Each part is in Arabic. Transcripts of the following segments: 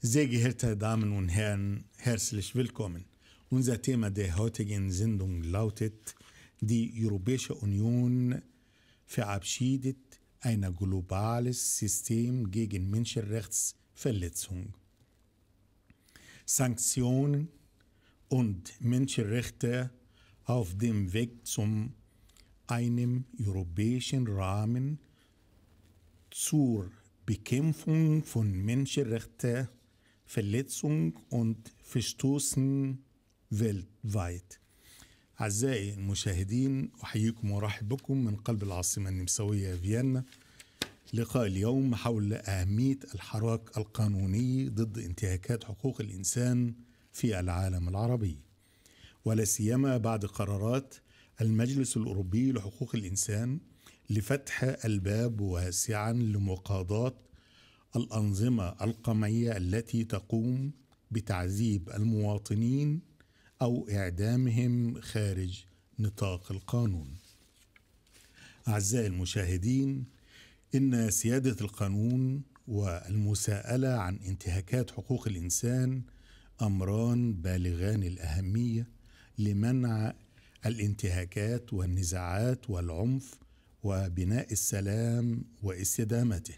Sehr geehrte Damen und Herren, herzlich willkommen. Unser Thema der heutigen Sendung lautet, die Europäische Union verabschiedet ein globales System gegen Menschenrechtsverletzung. Sanktionen und Menschenrechte auf dem Weg zum einem europäischen Rahmen zur Bekämpfung von Menschenrechtsverletzungen und Verstoßen weltweit. أعزائي المشاهدين أحييكم وأرحب بكم من قلب العاصمة النمساوية فيينا لقاء اليوم حول أهمية الحراك القانوني ضد انتهاكات حقوق الإنسان في العالم العربي ولا سيما بعد قرارات المجلس الأوروبي لحقوق الإنسان لفتح الباب واسعا لمقاضاة الأنظمة القمعية التي تقوم بتعذيب المواطنين أو إعدامهم خارج نطاق القانون. أعزائي المشاهدين، إن سيادة القانون والمساءلة عن انتهاكات حقوق الإنسان أمران بالغان الأهمية لمنع الانتهاكات والنزاعات والعنف وبناء السلام واستدامته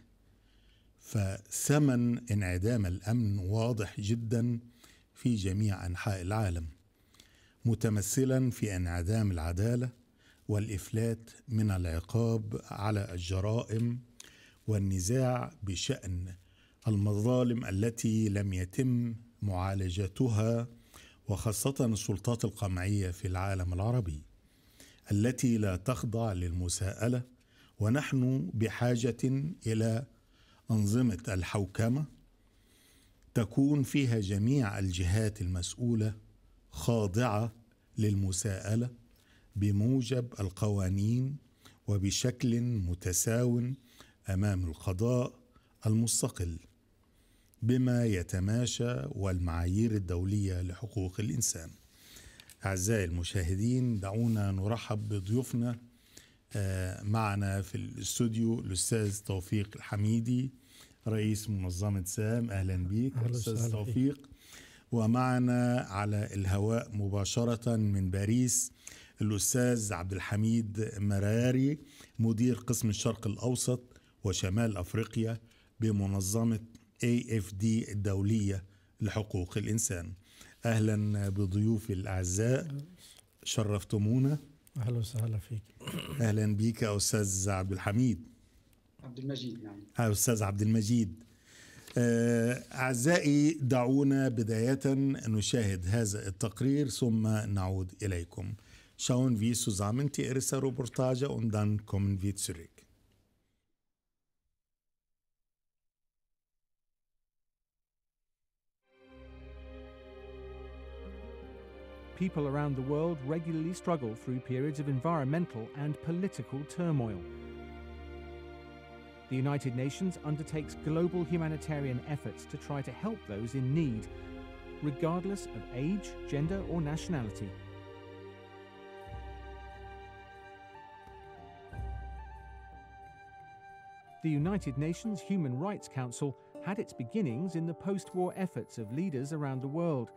فثمن انعدام الأمن واضح جدا في جميع أنحاء العالم متمثلا في انعدام العدالة والإفلات من العقاب على الجرائم والنزاع بشأن المظالم التي لم يتم معالجتها وخاصة السلطات القمعية في العالم العربي التي لا تخضع للمساءلة ونحن بحاجة إلى أنظمة الحوكمة تكون فيها جميع الجهات المسؤولة خاضعة للمساءلة بموجب القوانين وبشكل متساو أمام القضاء المستقل بما يتماشى والمعايير الدولية لحقوق الإنسان. أعزائي المشاهدين دعونا نرحب بضيوفنا معنا في الاستوديو الأستاذ توفيق الحميدي رئيس منظمة سام أهلا بك أستاذ توفيق. ومعنا على الهواء مباشرة من باريس الأستاذ عبد الحميد مراري مدير قسم الشرق الأوسط وشمال أفريقيا بمنظمة AFD الدولية لحقوق الإنسان. أهلا بضيوفي الأعزاء. شرفتمونا. أهلا وسهلا فيك. أهلا بك أستاذ عبد الحميد. عبد المجيد يعني آه، أستاذ عبد المجيد آه، أعزائي دعونا بداية نشاهد هذا التقرير ثم نعود إليكم شاون في سوزامنتي ارسا روبورتاجا وندان كومن في تسريك. People around the world regularly struggle through periods of environmental and political turmoil. The United Nations undertakes global humanitarian efforts to try to help those in need, regardless of age, gender, or nationality. The United Nations Human Rights Council had its beginnings in the post war efforts of leaders around the world.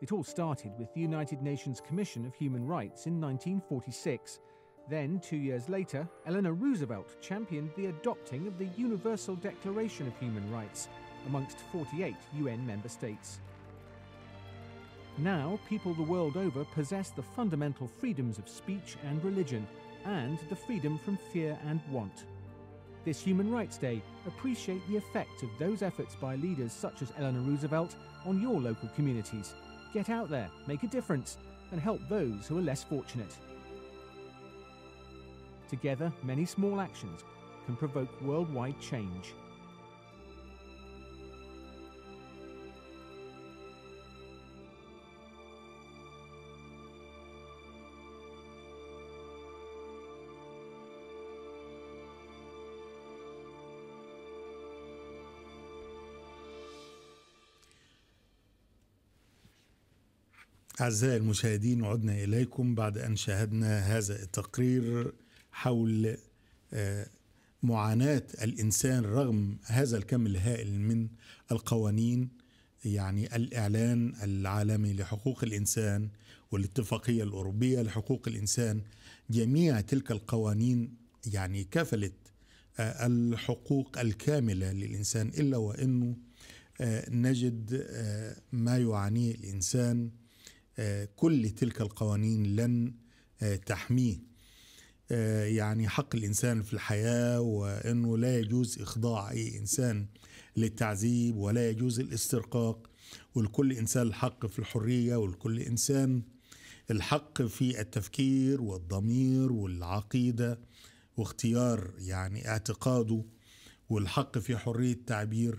It all started with the United Nations Commission of Human Rights in 1946. Then, two years later, Eleanor Roosevelt championed the adopting of the Universal Declaration of Human Rights amongst 48 UN member states. Now, people the world over possess the fundamental freedoms of speech and religion, and the freedom from fear and want. This Human Rights Day, appreciate the effect of those efforts by leaders such as Eleanor Roosevelt on your local communities. Get out there, make a difference, and help those who are less fortunate. Together, many small actions can provoke worldwide change. أعزائي المشاهدين عدنا إليكم بعد أن شاهدنا هذا التقرير حول معاناة الإنسان رغم هذا الكم الهائل من القوانين يعني الإعلان العالمي لحقوق الإنسان والاتفاقية الأوروبية لحقوق الإنسان جميع تلك القوانين يعني كفلت آه، الحقوق الكاملة للإنسان إلا وأنه آه، نجد آه، ما يعانيه الإنسان كل تلك القوانين لن تحميه. يعني حق الإنسان في الحياة وأنه لا يجوز إخضاع أي إنسان للتعذيب ولا يجوز الاسترقاق. ولكل إنسان الحق في الحرية ولكل إنسان الحق في التفكير والضمير والعقيدة واختيار يعني اعتقاده. والحق في حرية التعبير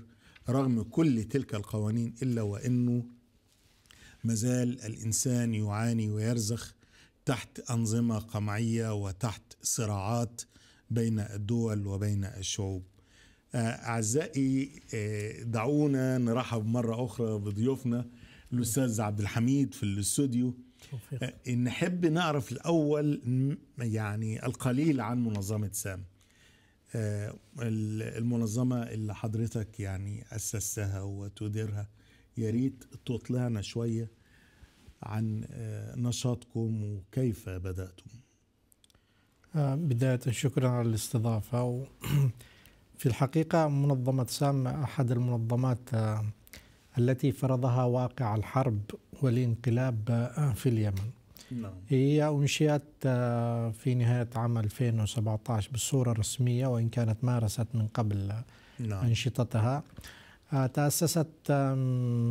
رغم كل تلك القوانين إلا وأنه مازال الإنسان يعاني ويرزخ تحت أنظمة قمعية وتحت صراعات بين الدول وبين الشعوب. أعزائي آه، دعونا نرحب مرة أخرى بضيوفنا الأستاذ عبد الحميد في الاستوديو. آه، نحب نعرف الأول يعني القليل عن منظمة سام. آه، المنظمة اللي حضرتك يعني أسستها وتديرها يا ريت تطلعنا شوية عن نشاطكم وكيف بدأتم بداية شكرا على الاستضافة في الحقيقة منظمة سام أحد المنظمات آه، التي فرضها واقع الحرب والانقلاب آه، في اليمن نعم. هي أنشئت آه، في نهاية عام 2017 بالصورة الرسمية وإن كانت مارست من قبل نعم. أنشطتها تأسست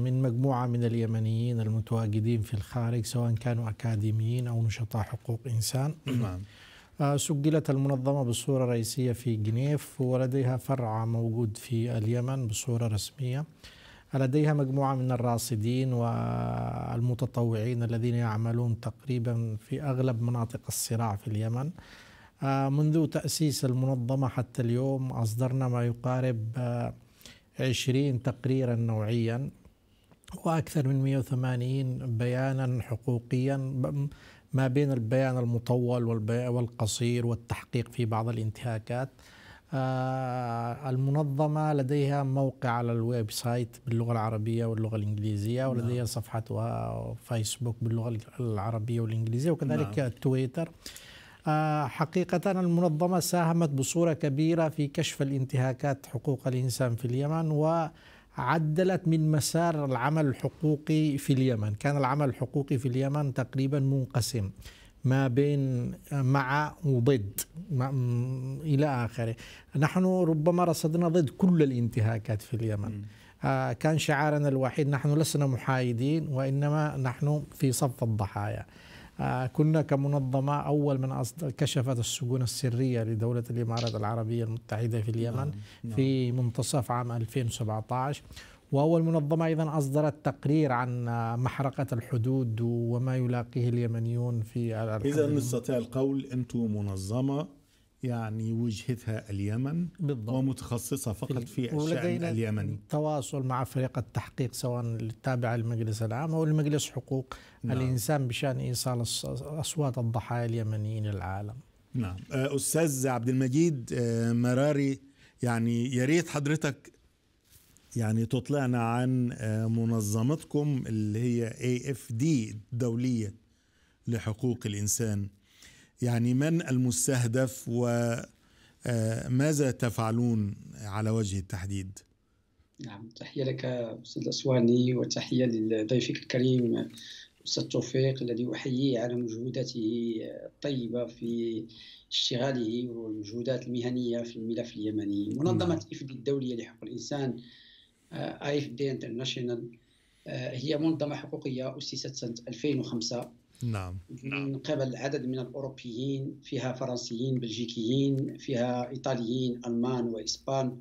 من مجموعة من اليمنيين المتواجدين في الخارج سواء كانوا أكاديميين أو نشطاء حقوق إنسان. نعم. آه، سجلت المنظمة بصورة رئيسية في جنيف ولديها فرع موجود في اليمن بصورة رسمية. لديها مجموعة من الراصدين والمتطوعين الذين يعملون تقريبا في أغلب مناطق الصراع في اليمن. آه، منذ تأسيس المنظمة حتى اليوم أصدرنا ما يقارب آه، عشرين تقريرا نوعيا وأكثر من 180 بيانا حقوقيا ما بين البيان المطول والقصير والتحقيق في بعض الانتهاكات آه، المنظمة لديها موقع على ال website باللغة العربية واللغة الإنجليزية نعم. ولديها صفحة فيسبوك باللغة العربية والإنجليزية وكذلك نعم. تويتر حقيقة المنظمة ساهمت بصورة كبيرة في كشف الانتهاكات حقوق الإنسان في اليمن و عدلت من مسار العمل الحقوقي في اليمن. كان العمل الحقوقي في اليمن تقريبا منقسم ما بين مع وضد إلى آخره. نحن ربما رصدنا ضد كل الانتهاكات في اليمن. آه كان شعارنا الوحيد نحن لسنا محايدين وإنما نحن في صف الضحايا. آه، كنا كمنظمة أول من كشفت السجون السرية لدولة الإمارات العربية المتحدة في اليمن نعم. نعم. في منتصف عام 2017 وأول منظمة أيضا أصدرت تقرير عن محرقة الحدود وما يلاقيه اليمنيون في إذا نستطيع القول أنتم منظمة يعني وجهتها اليمن بالضبط. ومتخصصة فقط في الشأن اليمني تواصل مع فريق التحقيق سواء التابع للمجلس العام أو لمجلس حقوق نعم. الإنسان بشأن إيصال أصوات الضحايا اليمنيين للعالم نعم آه، أستاذ عبد المجيد آه، مراري يعني يا ريت حضرتك يعني تطلعنا عن آه، منظمتكم اللي هي AFD الدولية لحقوق الإنسان يعني من المستهدف وماذا تفعلون على وجه التحديد؟ نعم تحية لك أستاذ أسواني وتحية لضيفك الكريم أستاذ توفيق الذي أحييه على مجهوداته الطيبة في اشتغاله والمجهودات المهنية في الملف اليمني. منظمة نعم. إفدي الدولية لحقوق الإنسان IFD International هي منظمة حقوقية أسست سنة 2005 نعم. من قبل عدد من الأوروبيين فيها فرنسيين بلجيكيين فيها إيطاليين ألمان وإسبان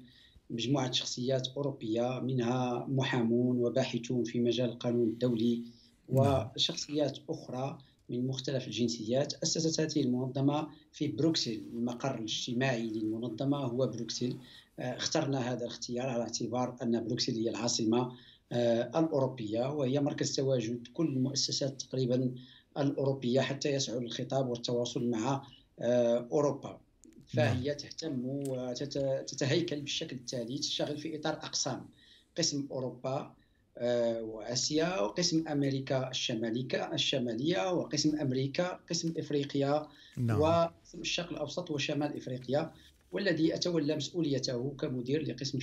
مجموعة شخصيات أوروبية منها محامون وباحثون في مجال القانون الدولي نعم. وشخصيات أخرى من مختلف الجنسيات. أسست هذه المنظمة في بروكسل المقر الاجتماعي للمنظمة هو بروكسل. آه، اخترنا هذا الاختيار على اعتبار أن بروكسل هي العاصمة آه، الأوروبية وهي مركز تواجد كل المؤسسات تقريبا الأوروبية حتى يسعى الخطاب والتواصل مع آه، أوروبا فهي نعم. تهتم وتتهيكل بالشكل التالي تشتغل في إطار أقسام قسم أوروبا وآسيا وقسم أمريكا الشماليه الشمالية وقسم أمريكا قسم إفريقيا نعم. وقسم الشرق الأوسط وشمال إفريقيا والذي أتولى مسؤوليته كمدير لقسم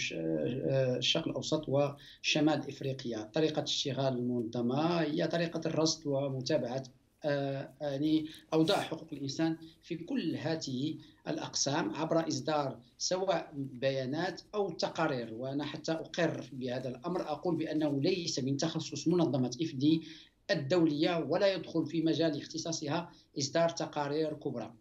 الشرق الأوسط وشمال إفريقيا طريقة اشتغال المنظمة هي طريقة الرصد ومتابعة آه، يعني حقوق الإنسان في كل هذه الأقسام عبر إصدار سواء بيانات أو تقارير. وأنا حتى أقر بهذا الأمر أقول بأنه ليس من تخصص منظمة اف دي الدولية ولا يدخل في مجال اختصاصها إصدار تقارير كبرى.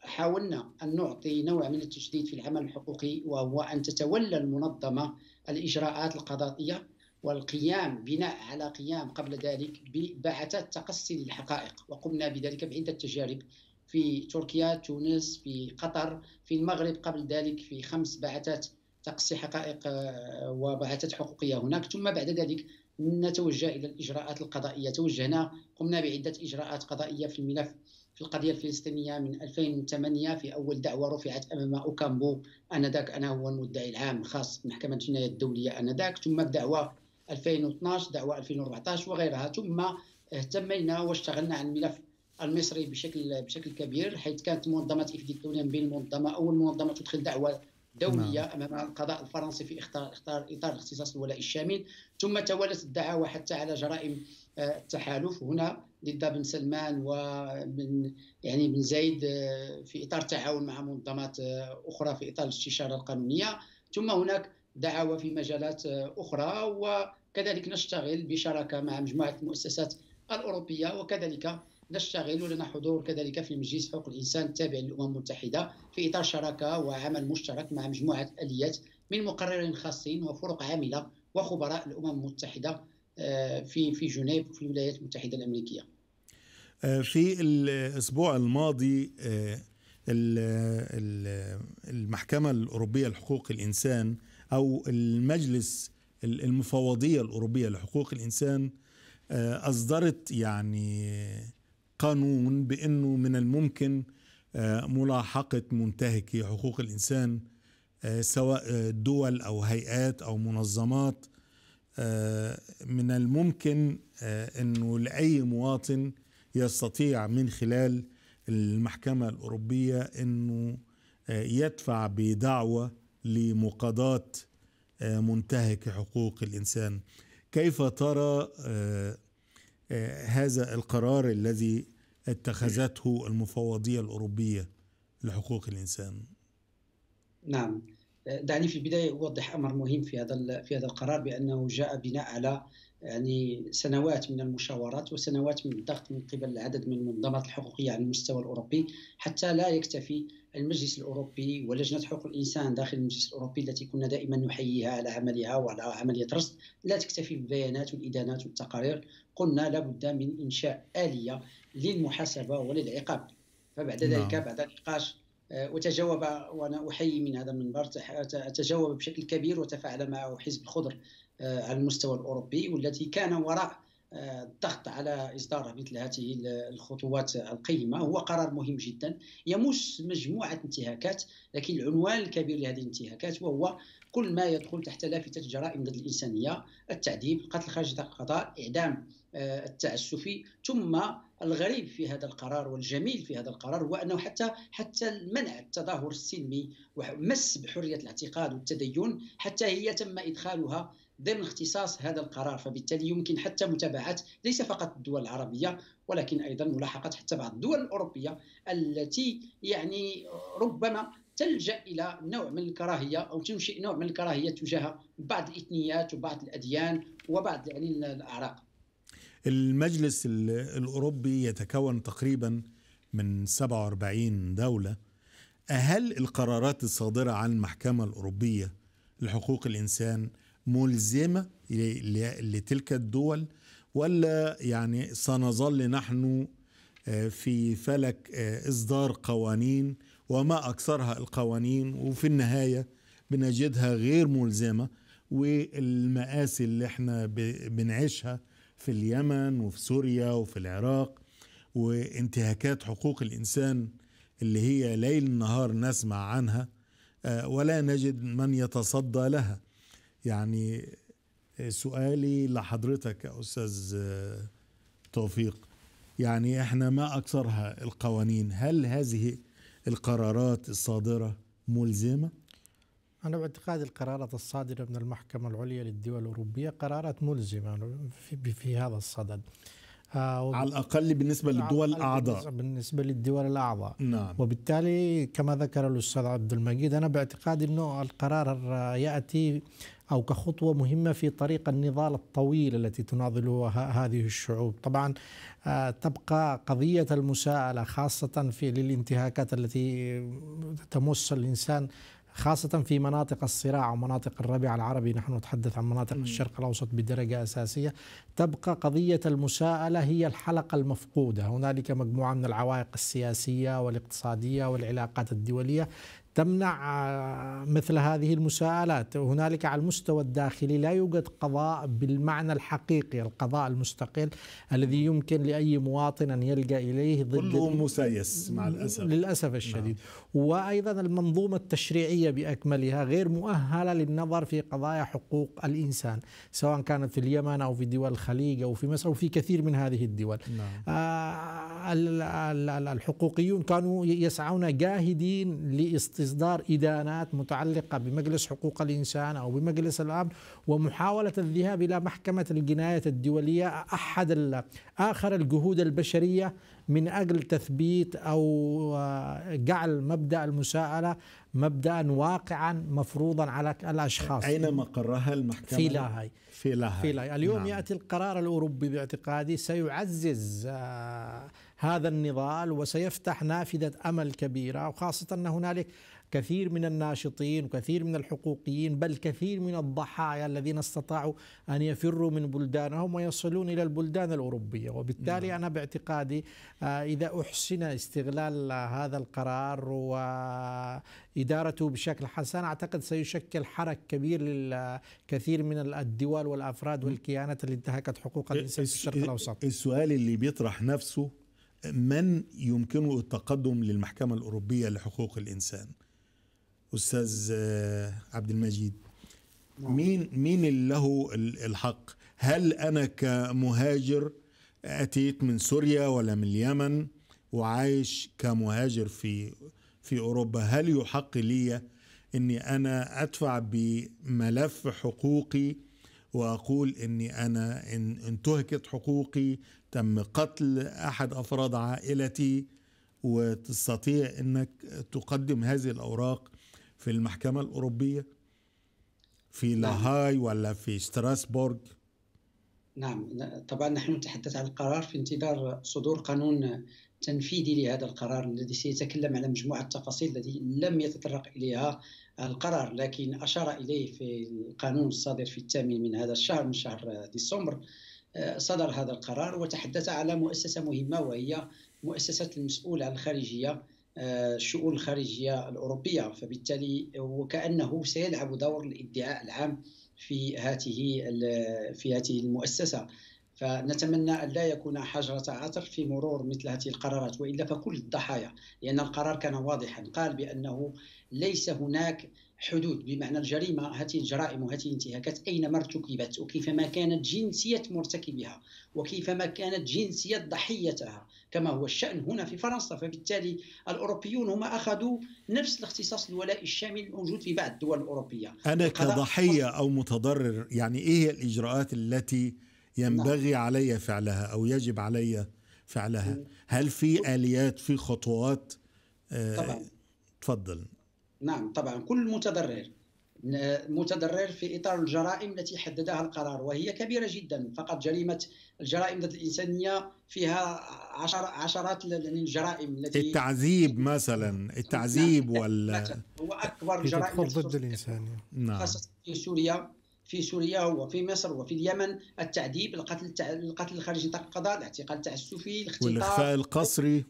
حاولنا أن نعطي نوع من التجديد في العمل الحقوقي وهو أن تتولى المنظمة الإجراءات القضائية والقيام بناء على قيام قبل ذلك ببعثات تقصي للحقائق. وقمنا بذلك بعدة تجارب في تركيا تونس في قطر في المغرب قبل ذلك في خمس بعثات تقصي حقائق آه، وبعثات حقوقية هناك. ثم بعد ذلك نتوجه إلى الإجراءات القضائية. توجهنا قمنا بعدة إجراءات قضائية في الملف في القضية الفلسطينية من 2008 في أول دعوة رفعت أمام أوكامبو آنذاك أنا هو المدعي العام خاص بمحكمة الجناية الدولية آنذاك. ثم بدعوة 2012 دعوة 2014 وغيرها. ثم اهتمينا واشتغلنا على الملف المصري بشكل بشكل كبير حيث كانت منظمة افدي الدوليه بين المنظمه أول منظمة تدخل دعوة دولية نعم. أمام القضاء الفرنسي في إختار إختار إطار اختصاص الولاء الشامل. ثم توالت الدعاوى حتى على جرائم آه، التحالف. هنا ضد بن سلمان وبن يعني بن زايد آه، في إطار تعاون مع منظمات آه، أخرى في إطار الاستشارة القانونية. ثم هناك دعاوى في مجالات أخرى وكذلك نشتغل بشراكة مع مجموعة المؤسسات الأوروبية وكذلك نشتغل ولنا حضور كذلك في مجلس حقوق الإنسان التابع للأمم المتحدة في إطار شراكة وعمل مشترك مع مجموعة آليات من مقررين خاصين وفرق عاملة وخبراء الأمم المتحدة آه، في في جنيف في الولايات المتحدة الأمريكية. آه، في الأسبوع الماضي آه، المحكمة الأوروبية لحقوق الإنسان أو المجلس المفوضية الأوروبية لحقوق الإنسان آه، أصدرت يعني قانون بأنه من الممكن آه، ملاحقة منتهكي حقوق الإنسان آه، سواء دول أو هيئات أو منظمات من الممكن أنه لأي مواطن يستطيع من خلال المحكمة الأوروبية أنه يدفع بدعوة لمقاضاة آه، منتهك حقوق الإنسان. كيف ترى آه، آه، هذا القرار الذي اتخذته المفوضية الأوروبية لحقوق الإنسان؟ نعم. دعني في البداية أوضح أمر مهم في هذا في هذا القرار بأنه جاء بناء على يعني سنوات من المشاورات وسنوات من الضغط من قبل العدد من المنظمات الحقوقية على المستوى الأوروبي حتى لا يكتفي المجلس الأوروبي ولجنة حقوق الإنسان داخل المجلس الأوروبي التي كنا دائما نحييها على عملها وعلى عملية رصد لا تكتفي بالبيانات والإدانات والتقارير قلنا لابد من إنشاء آلية للمحاسبة وللعقاب فبعد نعم. ذلك بعد النقاش آه، وتجاوب وأنا أحيي من هذا المنبر تجاوب بشكل كبير وتفاعل معه حزب الخضر آه، على المستوى الأوروبي والتي كان وراء الضغط على إصدار مثل هذه الخطوات القيمة. هو قرار مهم جدا. يمس مجموعة انتهاكات لكن العنوان الكبير لهذه الانتهاكات وهو كل ما يدخل تحت لافتة جرائم ضد الإنسانية التعذيب القتل خارج القضاء إعدام آه، التعسفي ثم الغريب في هذا القرار والجميل في هذا القرار هو أنه حتى حتى المنع التظاهر السلمي ومس بحرية الاعتقاد والتدين حتى هي تم إدخالها ضمن اختصاص هذا القرار فبالتالي يمكن حتى متابعة ليس فقط الدول العربية ولكن أيضا ملاحقة حتى بعض الدول الأوروبية التي يعني ربما تلجأ إلى نوع من الكراهية أو تنشئ نوع من الكراهية تجاه بعض الإثنيات وبعض الأديان وبعض يعني الأعراق. المجلس الأوروبي يتكون تقريبا من 47 دولة. هل القرارات الصادرة عن المحكمة الأوروبية لحقوق الإنسان ملزمة لتلك الدول ولا يعني سنظل نحن آه، في فلك آه، إصدار قوانين وما أكثرها القوانين وفي النهاية بنجدها غير ملزمة. والمآسي اللي إحنا بنعيشها في اليمن وفي سوريا وفي العراق وانتهاكات حقوق الإنسان اللي هي ليل نهار نسمع عنها آه، ولا نجد من يتصدى لها. يعني سؤالي لحضرتك يا أستاذ توفيق يعني إحنا ما أكثرها القوانين هل هذه القرارات الصادرة ملزمة؟ أنا باعتقاد القرارات الصادرة من المحكمة العليا للدول الأوروبية قرارات ملزمة في, في هذا الصدد آه على الأقل بالنسبة للدول الأعضاء بالنسبة للدول الأعضاء نعم. وبالتالي كما ذكر الأستاذ عبد المجيد أنا باعتقاد أنه القرار يأتي أو كخطوة مهمة في طريق النضال الطويل التي تناضلها هذه الشعوب. طبعا آه تبقى قضية المساءلة خاصة في للانتهاكات التي تمس الإنسان خاصة في مناطق الصراع ومناطق الربيع العربي. نحن نتحدث عن مناطق الشرق الأوسط بدرجة أساسية. تبقى قضية المساءلة هي الحلقة المفقودة. هنالك مجموعة من العوائق السياسية والاقتصادية والعلاقات الدولية تمنع آه، مثل هذه المساءلات هنالك على المستوى الداخلي لا يوجد قضاء بالمعنى الحقيقي القضاء المستقل الذي يمكن لأي مواطن أن يلجأ إليه ضد كله مسيس مع الأسف للأسف الشديد نعم. وأيضا المنظومة التشريعية بأكملها غير مؤهلة للنظر في قضايا حقوق الإنسان سواء كانت في اليمن أو في دول الخليج أو في مصر أو في كثير من هذه الدول نعم. آه الحقوقيون كانوا يسعون جاهدين لاست استصدار إدانات متعلقة بمجلس حقوق الإنسان أو بمجلس الأمن ومحاولة الذهاب إلى محكمة الجناية الدولية أحد آخر الجهود البشرية من أجل تثبيت أو آه، جعل مبدأ المساءلة مبدأ واقعا مفروضا على الأشخاص أين مقرها المحكمة؟ في لاهاي في لاهاي, في لاهاي. اليوم نعم. يأتي القرار الأوروبي باعتقادي سيعزز آه، هذا النضال وسيفتح نافذة أمل كبيرة وخاصة أن هنالك كثير من الناشطين وكثير من الحقوقيين بل كثير من الضحايا الذين استطاعوا أن يفروا من بلدانهم ويصلون إلى البلدان الأوروبية. وبالتالي نعم. أنا باعتقادي آه، إذا أحسن استغلال هذا القرار وإدارته بشكل حسن أعتقد سيشكل حرك كبير للكثير من الدول والأفراد والكيانات اللي انتهكت حقوق الإنسان في الشرق الأوسط. السؤال اللي بيطرح نفسه من يمكنه التقدم للمحكمة الأوروبية لحقوق الإنسان؟ أستاذ آه، عبد المجيد. نعم. مين مين اللي له الحق؟ هل أنا كمهاجر أتيت من سوريا ولا من اليمن وعايش كمهاجر في في أوروبا؟ هل يحق لي أني أنا أدفع بملف حقوقي وأقول إني أنا ان انتهكت حقوقي تم قتل أحد أفراد عائلتي وتستطيع إنك تقدم هذه الأوراق في المحكمة الأوروبية؟ في. لاهاي ولا في ستراسبورغ؟ نعم طبعا نحن نتحدث عن القرار في انتظار صدور قانون تنفيذي لهذا القرار الذي سيتكلم على مجموعة التفاصيل التي لم يتطرق إليها القرار لكن أشار إليه في القانون الصادر في الثامن من هذا الشهر من شهر ديسمبر. آه، صدر هذا القرار وتحدث على مؤسسة مهمة وهي مؤسسة المسؤولة عن الخارجية الشؤون الخارجية الأوروبية. فبالتالي وكأنه سيلعب دور الإدعاء العام في هذه في هذه المؤسسة. فنتمنى أن لا يكون حجرة عثر في مرور مثل هذه القرارات وإلا فكل الضحايا لأن القرار كان واضحا. قال بأنه ليس هناك حدود بمعنى الجريمة. هذه الجرائم وهذه الانتهاكات أينما ارتكبت وكيفما كانت جنسية مرتكبها وكيفما كانت جنسية ضحيتها. كما هو الشأن هنا في فرنسا فبالتالي الأوروبيون هم أخذوا نفس الاختصاص الولاء الشامل الموجود في بعض الدول الأوروبية. أنا كضحية أو متضرر يعني إيه الإجراءات التي ينبغي نعم. علي فعلها أو يجب علي فعلها؟ هل في آليات في خطوات؟ آه طبعا. تفضل. نعم طبعا. كل متضرر. متضرر في إطار الجرائم التي حددها القرار وهي كبيرة جدا. فقط جريمة الجرائم ضد الإنسانية فيها عشر عشرات الجرائم التي التعذيب مثلا التعذيب نعم. ولا هو أكبر جرائم ضد الانسانيه نعم. خاصة في سوريا في سوريا وفي مصر وفي اليمن التعذيب القتل القتل خارج نطاق القضاء الاعتقال التعسفي الاختطاف. والإخفاء القسري.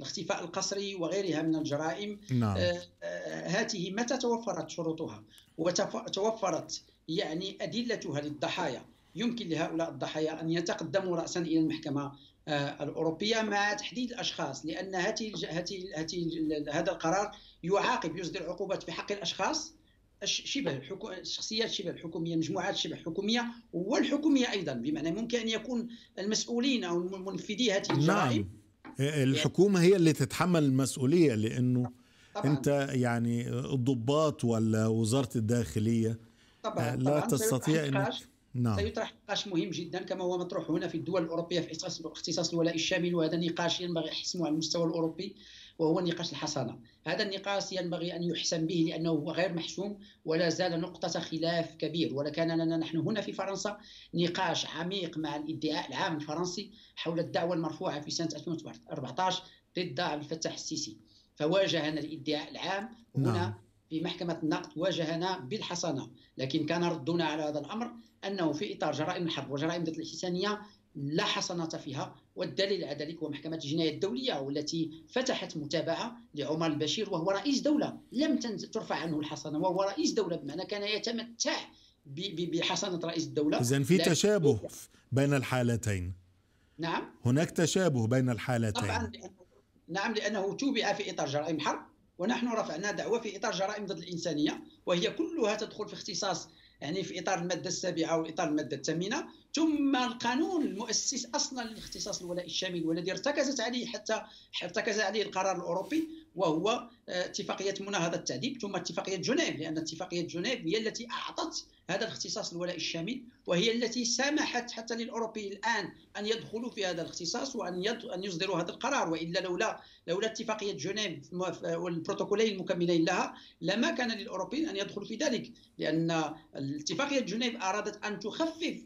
الاختفاء القسري وغيرها من الجرائم. نعم. آه, آه، هذه متى توفرت شروطها؟ وتوفرت يعني أدلتها للضحايا. يمكن لهؤلاء الضحايا أن يتقدموا رأسا إلى المحكمة آه الأوروبية. مع تحديد الأشخاص لأن هذه هذه هذا القرار يعاقب يصدر عقوبات في حق الأشخاص. شبه الشخصيات شبه الحكومية مجموعات شبه حكوميه والحكومية أيضا. بمعنى ممكن أن يكون المسؤولين أو منفذي هذه الجرائم. نعم. الحكومة هي اللي تتحمل المسؤولية لأنه طبعاً. أنت يعني الضباط ولا وزارة الداخلية طبعا لا طبعاً تستطيع ان نعم. سيطرح نقاش مهم جدا كما هو مطروح هنا في الدول الأوروبية في اختصاص الولاء الشامل وهذا نقاش ينبغي حسمه على المستوى الأوروبي وهو نقاش الحصانة. هذا النقاش ينبغي أن يحسم به لأنه غير محسوم ولا زال نقطة خلاف كبير. ولكان لنا نحن هنا في فرنسا نقاش عميق مع الإدعاء العام الفرنسي حول الدعوة المرفوعة في سنة 2014 ضد عبد الفتاح السيسي. فواجهنا الإدعاء العام هنا نعم. في محكمة النقد واجهنا بالحصانة. لكن كان ردنا على هذا الأمر أنه في إطار جرائم الحرب وجرائم ضد الإنسانية لا حصانة فيها والدليل على ذلك هو محكمة الجناية الدولية والتي فتحت متابعة لعمر البشير وهو رئيس دولة. لم ترفع عنه الحصانة وهو رئيس دولة بمعنى كان يتمتع بحصانة رئيس الدولة. إذا في تشابه بين الحالتين. نعم. هناك تشابه بين الحالتين. طبعا نعم لأنه توبع في إطار جرائم حرب ونحن رفعنا دعوة في إطار جرائم ضد الإنسانية وهي كلها تدخل في اختصاص يعني في إطار المادة السابعة واطار المادة الثامنة ثم القانون المؤسس أصلا لاختصاص الولاء الشامل والذي ارتكزت عليه حتى ارتكز عليه القرار الأوروبي. وهو آه، اتفاقية مناهضه التعذيب ثم اتفاقية جنيف لأن اتفاقية جنيف هي التي أعطت هذا الاختصاص الولاء الشامل وهي التي سمحت حتى للاوروبي الآن أن يدخلوا في هذا الاختصاص وأن أن يصدروا هذا القرار. وإلا لولا لولا اتفاقية جنيف والبروتوكولين المكملين لها لما كان للأوروبيين أن يدخلوا في ذلك لأن اتفاقيه جنيف أرادت أن تخفف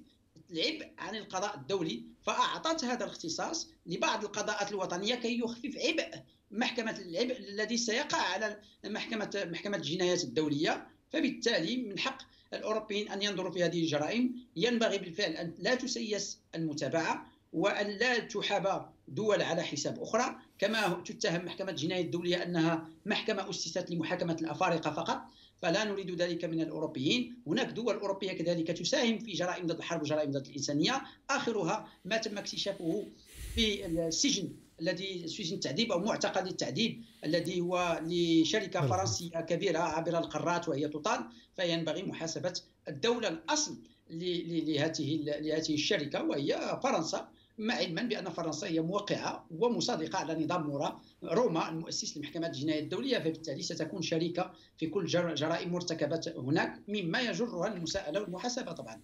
العبء عن القضاء الدولي فأعطت هذا الاختصاص لبعض القضاءات الوطنية كي يخفف عبء محكمة العبء الذي سيقع على محكمة محكمة الجنايات الدولية فبالتالي من حق الأوروبيين أن ينظروا في هذه الجرائم. ينبغي بالفعل أن لا تسيس المتابعة وأن لا تحابى دول على حساب أخرى كما تتهم محكمة الجنايه الدولية أنها محكمة أسست لمحاكمة الأفارقة فقط فلا نريد ذلك من الأوروبيين. هناك دول أوروبية كذلك تساهم في جرائم ضد الحرب وجرائم ضد الإنسانية. آخرها ما تم اكتشافه في السجن الذي سجن التعذيب أو معتقل التعذيب الذي هو لشركة. فرنسية كبيرة عبر القارات وهي توتال فينبغي محاسبة الدولة الأصل لهذه لهذه الشركة وهي فرنسا مع علما بأن فرنسا هي موقعة ومصادقة على نظام مورا روما المؤسس لمحكمة الجناية الدولية فبالتالي ستكون شريكة في كل جرائم مرتكبه هناك مما يجرها المساءلة والمحاسبة طبعا.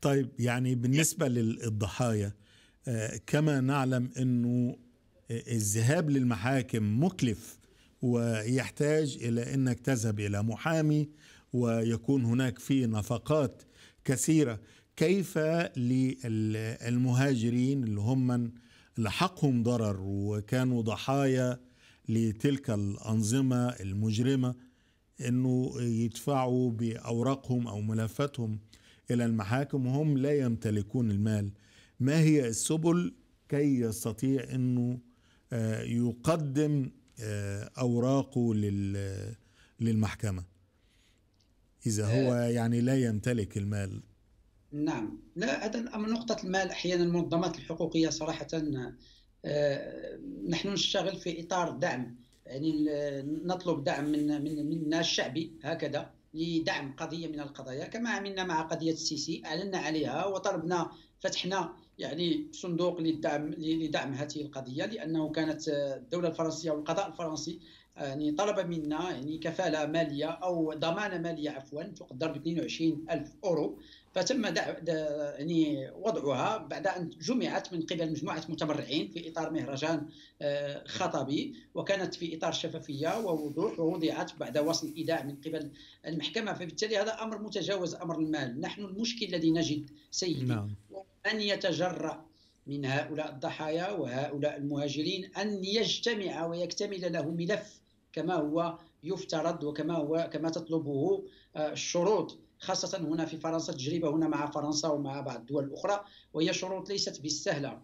طيب يعني بالنسبة للضحايا كما نعلم أنه الذهاب للمحاكم مكلف ويحتاج إلى أنك تذهب إلى محامي ويكون هناك في نفقات كثيرة. كيف للمهاجرين اللي هم لحقهم ضرر وكانوا ضحايا لتلك الأنظمة المجرمة إنه يدفعوا بأوراقهم أو ملفاتهم إلى المحاكم وهم لا يمتلكون المال؟ ما هي السبل كي يستطيع إنه آه، يقدم آه، أوراقه للمحكمة؟ إذا هو آه. يعني لا يمتلك المال. نعم. لا هذا الأمر نقطة المال أحيانا المنظمات الحقوقية صراحة نحن نشتغل في إطار دعم. يعني نطلب دعم من من من الناس الشعبي هكذا. لدعم قضية من القضايا كما عملنا مع قضية السيسي أعلنا عليها وطلبنا فتحنا يعني صندوق للدعم لدعم هذه القضية لأنه كانت الدولة الفرنسية والقضاء الفرنسي يعني طلب منا يعني كفالة مالية أو ضمانه مالية عفوا تقدر ب 22 ألف أورو فتم. يعني وضعها بعد أن جمعت من قبل مجموعة متبرعين في إطار مهرجان آه، خطبي وكانت في إطار شفافية ووضوح ووضعت بعد وصل الايداع من قبل المحكمة فبالتالي هذا أمر متجاوز أمر المال نحن المشكل الذي نجد سيدي نعم. أن يتجرأ من هؤلاء الضحايا وهؤلاء المهاجرين أن يجتمع ويكتمل له ملف كما هو يفترض وكما هو كما تطلبه آه، الشروط خاصة هنا في فرنسا تجربة هنا مع فرنسا ومع بعض الدول الأخرى وهي شروط ليست بالسهلة.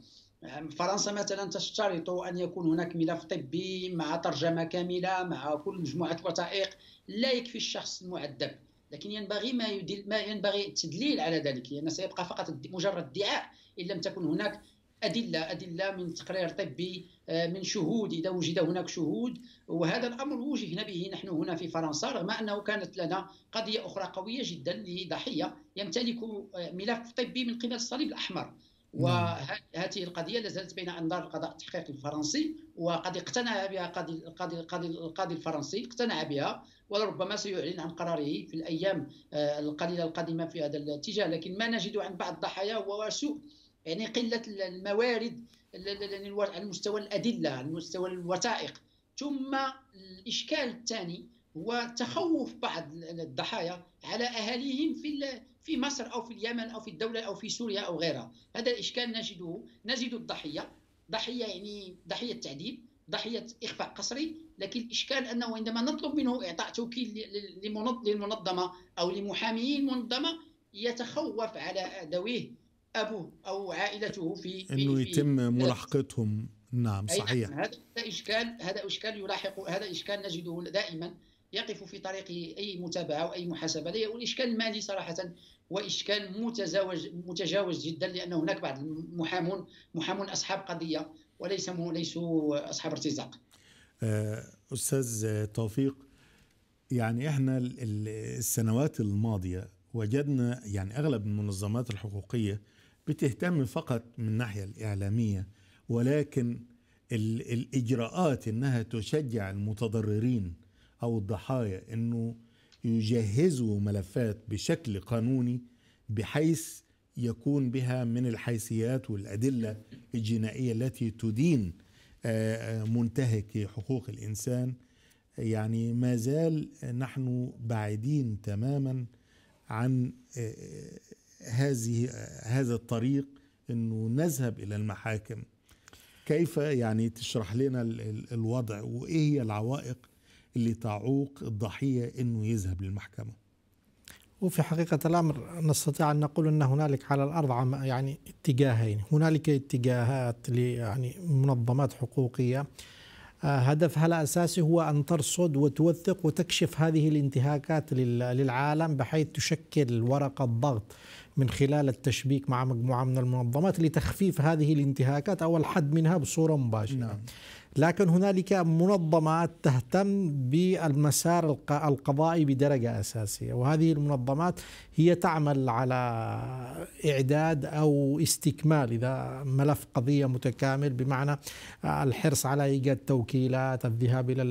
فرنسا مثلا تشترط أن يكون هناك ملف طبي مع ترجمة كاملة مع كل مجموعة وثائق لا يكفي الشخص المعذب. لكن ينبغي ما, يدل ما ينبغي التدليل على ذلك لأن سيبقى فقط مجرد ادعاء إن لم تكن هناك أدلة أدلة من تقرير طبي من شهود إذا وجد هناك شهود. وهذا الأمر وجهنا به نحن هنا في فرنسا رغم أنه كانت لنا قضية أخرى قوية جدا لضحية يمتلك ملف طبي من قبل الصليب الأحمر. وهذه القضية لازالت بين أنظار القضاء التحقيقي الفرنسي وقد اقتنع بها القاضي القاضي القاضي القاضي الفرنسي اقتنع بها ولربما سيعلن عن قراره في الأيام آه، القليلة القادمة في هذا الاتجاه. لكن ما نجد عن بعض الضحايا هو سوء. يعني قلة الموارد على مستوى الأدلة على مستوى الوثائق. ثم الإشكال الثاني هو تخوف بعض الضحايا على أهاليهم في في مصر أو في اليمن أو في الدولة أو في سوريا أو غيرها. هذا الإشكال نجده نجد الضحية. ضحية يعني ضحية تعذيب ضحية إخفاء قسري لكن الإشكال أنه عندما نطلب منه إعطاء توكيل للمنظمة أو لمحامي المنظمة يتخوف على ذويه ابوه أو عائلته في, إنه يتم ملاحقتهم. نعم صحيح. هذا إشكال هذا إشكال يلاحق هذا إشكال نجده دائما يقف في طريق أي متابعة أو أي محاسبة. والاشكال المالي صراحة هو اشكال متزاوج متجاوز جدا لأن هناك بعض المحامون محامون أصحاب قضية وليس ليسوا أصحاب ارتزاق. آه، أستاذ توفيق يعني إحنا السنوات الماضية وجدنا يعني أغلب المنظمات الحقوقية بتهتم فقط من الناحيه الإعلامية ولكن الإجراءات إنها تشجع المتضررين أو الضحايا إنه يجهزوا ملفات بشكل قانوني بحيث يكون بها من الحيثيات والأدلة الجنائية التي تدين آه، آه، منتهك حقوق الإنسان. يعني ما زال نحن بعيدين تماما عن آه، هذه هذا الطريق إنه نذهب إلى المحاكم. كيف يعني تشرح لنا الوضع وإيه هي العوائق اللي تعوق الضحية أنه يذهب للمحكمة؟ وفي حقيقة الأمر نستطيع أن نقول أن هنالك على الأرض يعني اتجاهين. هنالك اتجاهات يعني منظمات حقوقية. آه، هدفها الأساسي هو أن ترصد وتوثق وتكشف هذه الانتهاكات للعالم بحيث تشكل ورقة ضغط من خلال التشبيك مع مجموعة من المنظمات لتخفيف هذه الانتهاكات أو الحد منها بصورة مباشرة نعم. لكن هنالك منظمات تهتم بالمسار القضائي بدرجة أساسية وهذه المنظمات هي تعمل على إعداد أو استكمال إذا ملف قضية متكامل بمعنى الحرص على إيجاد توكيلات الذهاب إلى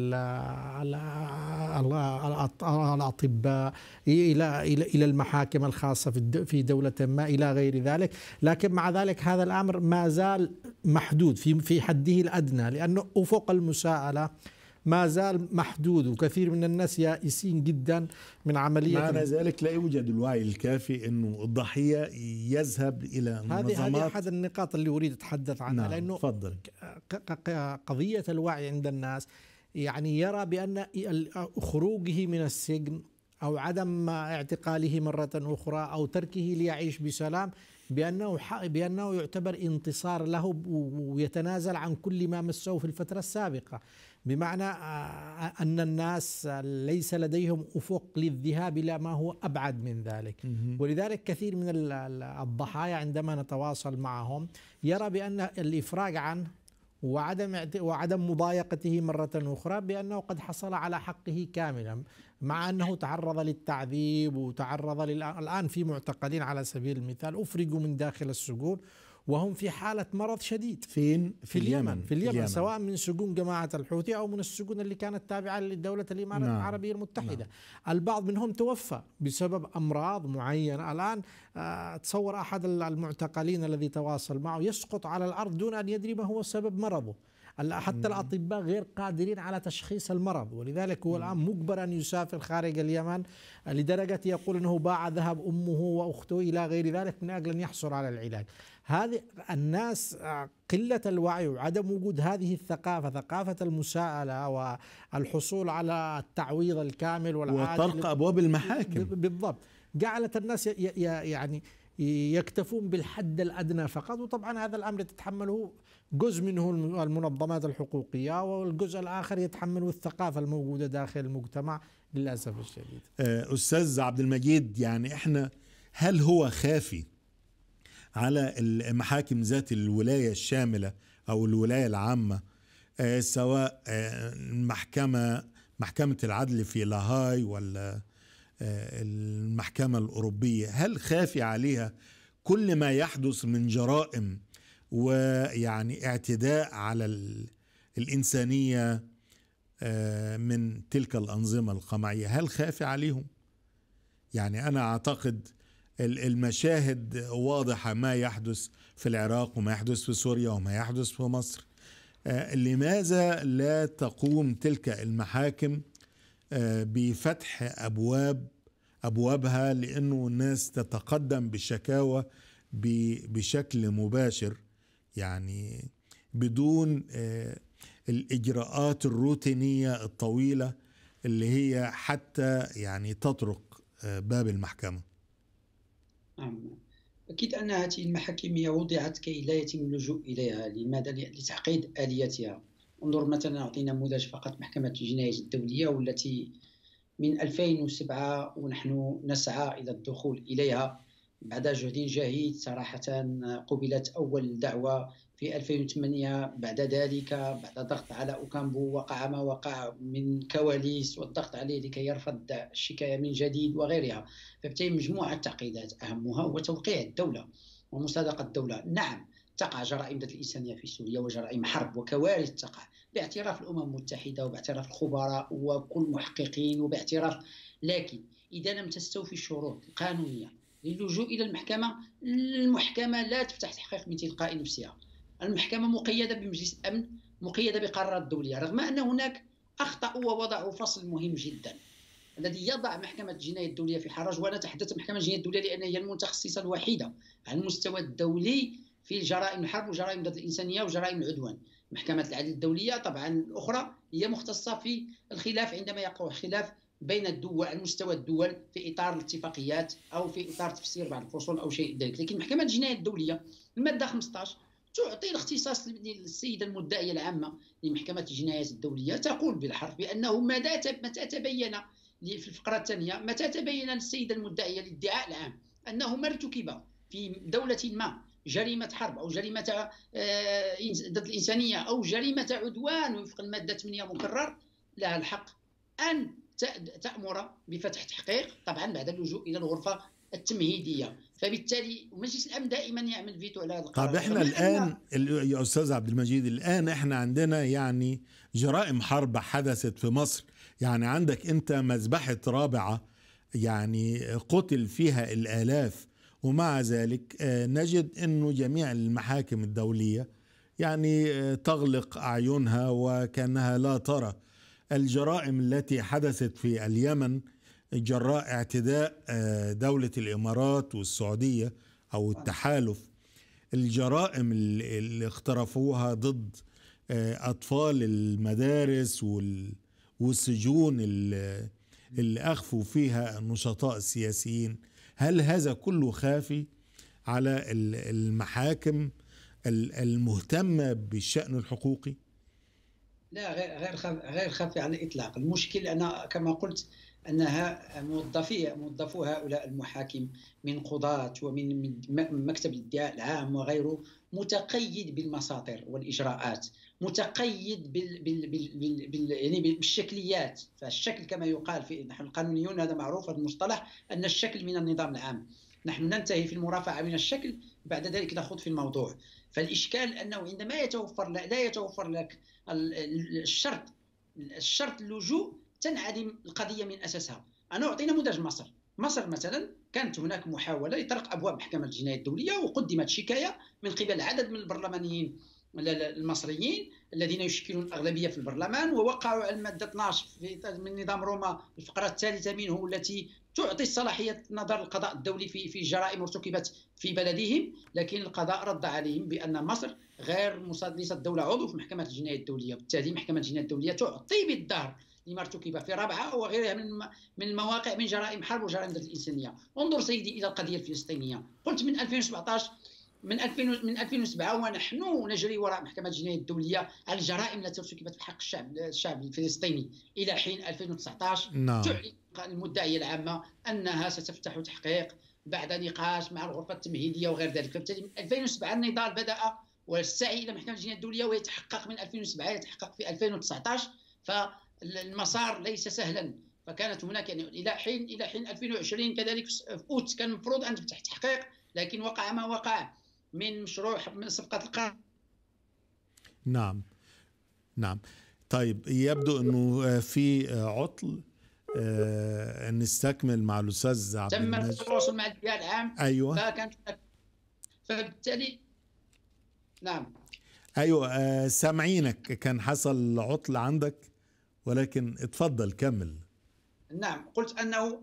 الأطباء إلى إلى المحاكم الخاصة في دولة ما إلى غير ذلك. لكن مع ذلك هذا الأمر ما زال محدود في في حده الأدنى لأنه أفق المساءلة ما زال محدود وكثير من الناس يائسين جدا من عملية معنى ذلك لا يوجد الوعي الكافي أنه الضحية يذهب إلى هذه هذه أحد النقاط اللي أريد أتحدث عنها نعم لأنه فضل. قضية الوعي عند الناس يعني يرى بأن خروجه من السجن أو عدم اعتقاله مرة أخرى أو تركه ليعيش بسلام بأنه بأنه يعتبر انتصار له ويتنازل عن كل ما مسه في الفترة السابقة. بمعنى أن الناس ليس لديهم أفق للذهاب إلى ما هو أبعد من ذلك. ولذلك كثير من الضحايا عندما نتواصل معهم يرى بأن الإفراج عنه وعدم وعدم مضايقته مرة أخرى بأنه قد حصل على حقه كاملا مع أنه تعرض للتعذيب وتعرض الآن في معتقلين على سبيل المثال أفرجوا من داخل السجون وهم في حالة مرض شديد. فين؟ في, في اليمن, اليمن في اليمن, اليمن. سواء من سجون جماعة الحوثي أو من السجون اللي كانت تابعة لدولة الإمارات نعم. العربية المتحدة. نعم. البعض منهم توفى بسبب أمراض معينة. الآن آه، تصور أحد المعتقلين الذي تواصل معه يسقط على الأرض دون أن يدري ما هو سبب مرضه. حتى الأطباء غير قادرين على تشخيص المرض. ولذلك هو الآن مجبر أن يسافر خارج اليمن لدرجة يقول أنه باع ذهب أمه وأخته إلى غير ذلك من أجل أن يحصل على العلاج. هذه الناس قلة الوعي وعدم وجود هذه الثقافة ثقافة المساءلة والحصول على التعويض الكامل والعادل وطرق أبواب المحاكم بالضبط جعلت الناس يعني يكتفون بالحد الأدنى فقط وطبعا هذا الأمر تتحمله جزء منه المنظمات الحقوقية والجزء الآخر يتحمله الثقافة الموجودة داخل المجتمع للأسف الشديد. آه، أستاذ عبد المجيد يعني إحنا هل هو خافي على المحاكم ذات الولاية الشاملة أو الولاية العامة آه، سواء آه، المحكمة محكمة العدل في لاهاي ولا آه، المحكمة الأوروبية هل خافي عليها كل ما يحدث من جرائم ويعني اعتداء على الإنسانية من تلك الأنظمة القمعية هل خافي عليهم؟ يعني أنا أعتقد المشاهد واضحة ما يحدث في العراق وما يحدث في سوريا وما يحدث في مصر. آه، لماذا لا تقوم تلك المحاكم؟ آه، بفتح أبواب أبوابها لأنه الناس تتقدم بالشكاوى بشكل مباشر يعني بدون آه، الإجراءات الروتينية الطويلة اللي هي حتى يعني تطرق باب المحكمة. نعم. أكيد أن هذه المحاكم وضعت كي لا يتم اللجوء إليها. لماذا؟ لتعقيد آلياتها. انظر مثلا أعطي نموذج فقط محكمة الجناية الدولية والتي من 2007 ونحن نسعى إلى الدخول إليها. بعد جهد جهيد صراحة قبلت أول دعوة في 2008 بعد ذلك بعد ضغط على أوكامبو وقع ما وقع من كواليس والضغط عليه لكي يرفض الشكاية من جديد وغيرها. فبالتالي مجموعة تعقيدات أهمها هو توقيع الدولة ومصادقة الدولة. نعم تقع جرائم ضد الإنسانية في سوريا وجرائم حرب وكوارث تقع باعتراف الأمم المتحدة وباعتراف الخبراء وكل المحققين وباعتراف. لكن إذا لم تستوفي الشروط القانونية للجوء إلى المحكمة المحكمة لا تفتح تحقيق من تلقاء نفسها. المحكمة مقيدة بمجلس الأمن مقيدة بقرارات دولية رغم أن هناك أخطأوا ووضعوا فصل مهم جدا الذي يضع محكمة الجناية الدولية في حرج وأنا أتحدث محكمة الجناية الدولية لأن هي المتخصصة الوحيدة على المستوى الدولي في جرائم الحرب وجرائم ضد الإنسانية وجرائم العدوان. محكمة العدل الدولية طبعا الأخرى هي مختصة في الخلاف عندما يقع خلاف بين الدول على مستوى الدول في إطار الاتفاقيات أو في إطار تفسير بعض الفصول أو شيء ذلك. لكن محكمة الجنايه الدولية المادة 15 تعطي الاختصاص للسيدة المدعية العامة لمحكمة الجنايات الدولية تقول بالحرف بأنه متى تبين في الفقرة الثانية متى تبين للسيدة المدعية للادعاء العام أنه ما ارتكب في دولة ما جريمة حرب أو جريمة آه، ضد الإنسانية أو جريمة عدوان وفق المادة 8 مكرر لها الحق أن تأمر بفتح تحقيق طبعا بعد اللجوء إلى الغرفة التمهيدية. فبالتالي مجلس الأمن دائما يعمل فيتو على هذا القرار. طيب إحنا الآن يا أستاذ عبد المجيد الآن إحنا عندنا يعني جرائم حرب حدثت في مصر. يعني عندك أنت مذبحة رابعة يعني قتل فيها الآلاف. ومع ذلك آه، نجد إنه جميع المحاكم الدولية يعني آه، تغلق أعينها وكأنها لا ترى. الجرائم التي حدثت في اليمن جراء اعتداء آه، دولة الإمارات والسعودية أو التحالف. الجرائم اللي اخترفوها ضد آه، أطفال المدارس والسجون اللي أخفوا فيها النشطاء السياسيين. هل هذا كله خافي على المحاكم المهتمة بالشأن الحقوقي؟ لا غير غير خافي على الإطلاق، المشكل أنا كما قلت أنها موظفي موظفو هؤلاء المحاكم من قضاة ومن مكتب الادعاء العام وغيره متقيد بالمساطر والإجراءات متقيد بال بال بال بال يعني بالشكليات. فالشكل كما يقال في نحن القانونيون هذا معروف هذا المصطلح أن الشكل من النظام العام. نحن ننتهي في المرافعة من الشكل بعد ذلك نخوض في الموضوع. فالإشكال أنه عندما يتوفر لا يتوفر لك الشرط الشرط اللجوء تنعدم القضية من أساسها. أنا اعطي نموذج مصر. مصر مثلا كانت هناك محاولة لطرق أبواب محكمة الجناية الدولية وقدمت شكاية من قبل عدد من البرلمانيين المصريين الذين يشكلون الأغلبية في البرلمان ووقعوا على المادة 12 في من نظام روما الفقرة الثالثة منه التي تعطي الصلاحية نظر القضاء الدولي في في جرائم ارتكبت في بلدهم. لكن القضاء رد عليهم بأن مصر غير ليست دولة عضو في محكمة الجناية الدولية. وبالتالي محكمة الجناية الدولية تعطي بالدار لما ارتكب في رابعة وغيرها من من المواقع من جرائم حرب وجرائم ضد الإنسانية. انظر سيدي إلى القضية الفلسطينية. قلت من 2017 من 2000 من 2007 ونحن نجري وراء محكمة الجناية الدولية على الجرائم التي ارتكبت في حق الشعب الشعب الفلسطيني إلى حين 2019 نعم. تعلن المدعية العامة أنها ستفتح تحقيق بعد نقاش مع الغرفة التمهيدية وغير ذلك. فبالتالي من 2007 النضال بدأ والسعي إلى محكمة الجناية الدولية ويتحقق من 2007 يتحقق في 2019 فالمسار ليس سهلا. فكانت هناك يعني إلى حين إلى حين 2020 كذلك في أوت كان المفروض أن تفتح تحقيق لكن وقع ما وقع من مشروع من صفقه القرار. نعم. نعم. طيب يبدو أنه في عطل آه نستكمل مع الأستاذ عبد تم التواصل مع الهيئه العام. أيوه. فكانت فبالتالي نعم. أيوه آه سامعينك. كان حصل عطل عندك؟ ولكن اتفضل كمل. نعم قلت أنه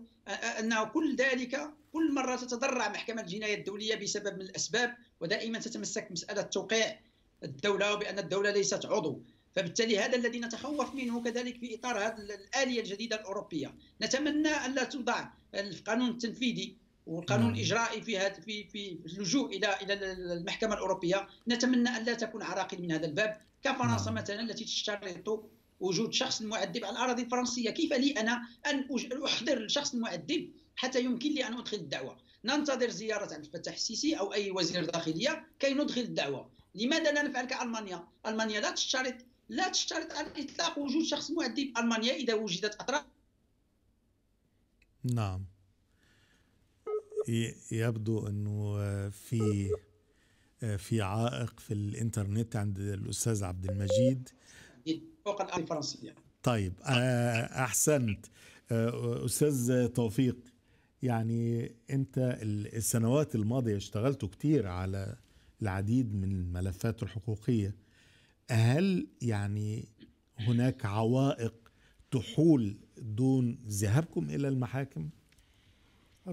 أنه كل ذلك كل مرة تتضرع محكمة الجناية الدولية بسبب من الأسباب ودائما تتمسك مسألة توقيع الدولة وبأن الدولة ليست عضو. فبالتالي هذا الذي نتخوف منه كذلك في إطار هذه الآلية الجديدة الأوروبية. نتمنى ان لا توضع القانون التنفيذي والقانون الإجرائي في هذا في في اللجوء إلى إلى المحكمة الأوروبية. نتمنى ان لا تكون عراقيل من هذا الباب كفرنسا مثلا التي تشترط وجود شخص مؤدب على الأراضي الفرنسية. كيف لي أنا أن أحضر الشخص المؤدب حتى يمكن لي أن أدخل الدعوة؟ ننتظر زيارة عبد الفتاح السيسي أو أي وزير داخلية كي ندخل الدعوة. لماذا لا نفعل كألمانيا؟ ألمانيا لا تشترط لا تشترط على الاطلاق وجود شخص مؤدب. ألمانيا إذا وجدت أطراف نعم. يبدو أنه في في عائق في الإنترنت عند الأستاذ عبد المجيد. فوق الأرض الفرنسية. طيب أحسنت. أستاذ توفيق يعني أنت السنوات الماضية اشتغلتوا كتير على العديد من الملفات الحقوقية. هل يعني هناك عوائق تحول دون ذهابكم إلى المحاكم؟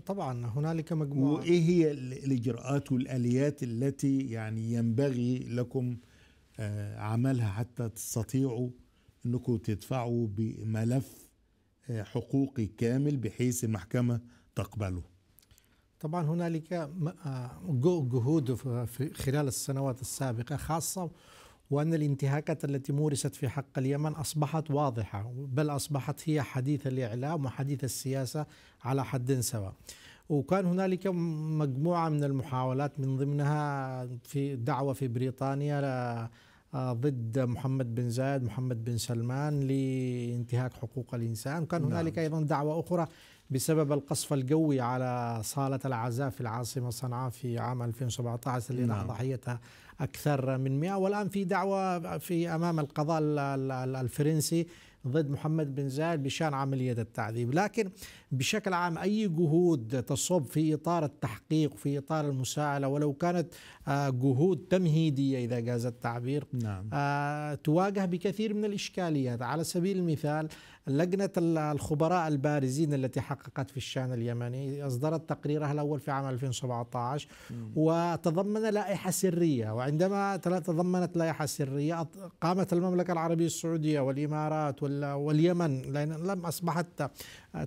طبعا هنالك مجموعة. وإيه هي الإجراءات والآليات التي يعني ينبغي لكم عملها حتى تستطيعوا إنكم تدفعوا بملف حقوقي كامل بحيث المحكمة تقبله. طبعا هنالك جهود في خلال السنوات السابقة خاصة وأن الانتهاكات التي مورست في حق اليمن أصبحت واضحة بل أصبحت هي حديث الإعلام وحديث السياسة على حد سواء. وكان هنالك مجموعة من المحاولات من ضمنها في دعوة في بريطانيا ضد محمد بن زايد محمد بن سلمان لانتهاك حقوق الإنسان وكان نعم. هنالك أيضا دعوة أخرى بسبب القصف الجوي على صالة العزاء في العاصمة صنعاء في عام 2017 اللي نعم. ضحيتها أكثر من 100 والآن في دعوة في أمام القضاء الفرنسي ضد محمد بن زايد بشأن عملية التعذيب. لكن بشكل عام أي جهود تصب في إطار التحقيق في إطار المساءلة؟ ولو كانت جهود تمهيدية إذا جاز التعبير. نعم. تواجه بكثير من الإشكاليات. على سبيل المثال لجنة الخبراء البارزين التي حققت في الشأن اليمني أصدرت تقريرها الأول في عام 2017 م. وتضمن لائحة سرية وعندما تضمنت لائحة سرية قامت المملكة العربية السعودية والإمارات واليمن لأن لم أصبحت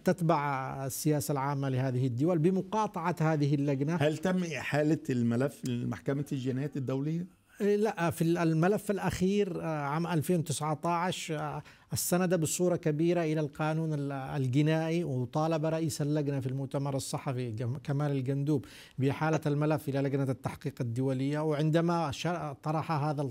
تتبع السياسة العامة لهذه الدول بمقاطعة هذه اللجنة هل تم إحالة الملف لمحكمة الجنايات الدولية؟ لا في الملف الأخير عام 2019 استند بصورة كبيرة إلى القانون الجنائي وطالب رئيس اللجنة في المؤتمر الصحفي كمال الجندوب بإحالة الملف إلى لجنة التحقيق الدولية. وعندما طرح هذا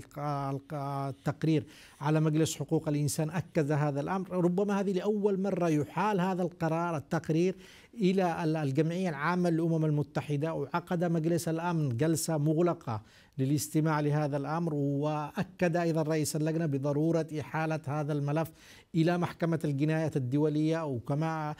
التقرير على مجلس حقوق الإنسان أكد هذا الأمر. ربما هذه لأول مرة يحال هذا القرار التقرير إلى الجمعية العامة للأمم المتحدة وعقد مجلس الأمن جلسة مغلقة للاستماع لهذا الأمر وأكد أيضا رئيس اللجنة بضرورة إحالة هذا الملف إلى محكمة الجنايات الدولية وكما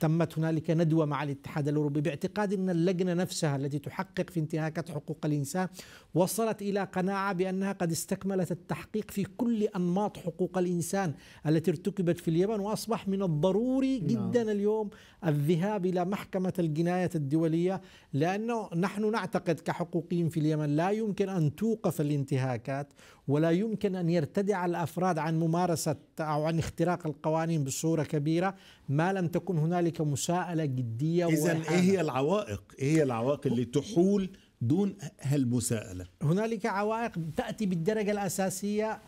تمت هنالك ندوة مع الاتحاد الأوروبي باعتقاد أن اللجنة نفسها التي تحقق في انتهاكات حقوق الإنسان وصلت إلى قناعة بأنها قد استكملت التحقيق في كل أنماط حقوق الإنسان التي ارتكبت في اليمن وأصبح من الضروري جدا نعم. اليوم الذهاب إلى محكمة الجنايات الدولية لأنه نحن نعتقد كحقوقيين في اليمن لا يمكن أن توقف الانتهاكات ولا يمكن أن يرتدع الأفراد عن ممارسة أو عن اختراق القوانين بصورة كبيرة ما لم تكن هنالك مساءلة جدية إذا إيه هي العوائق؟ إيه هي العوائق اللي تحول دون هالمساءلة هنالك عوائق تأتي بالدرجة الأساسية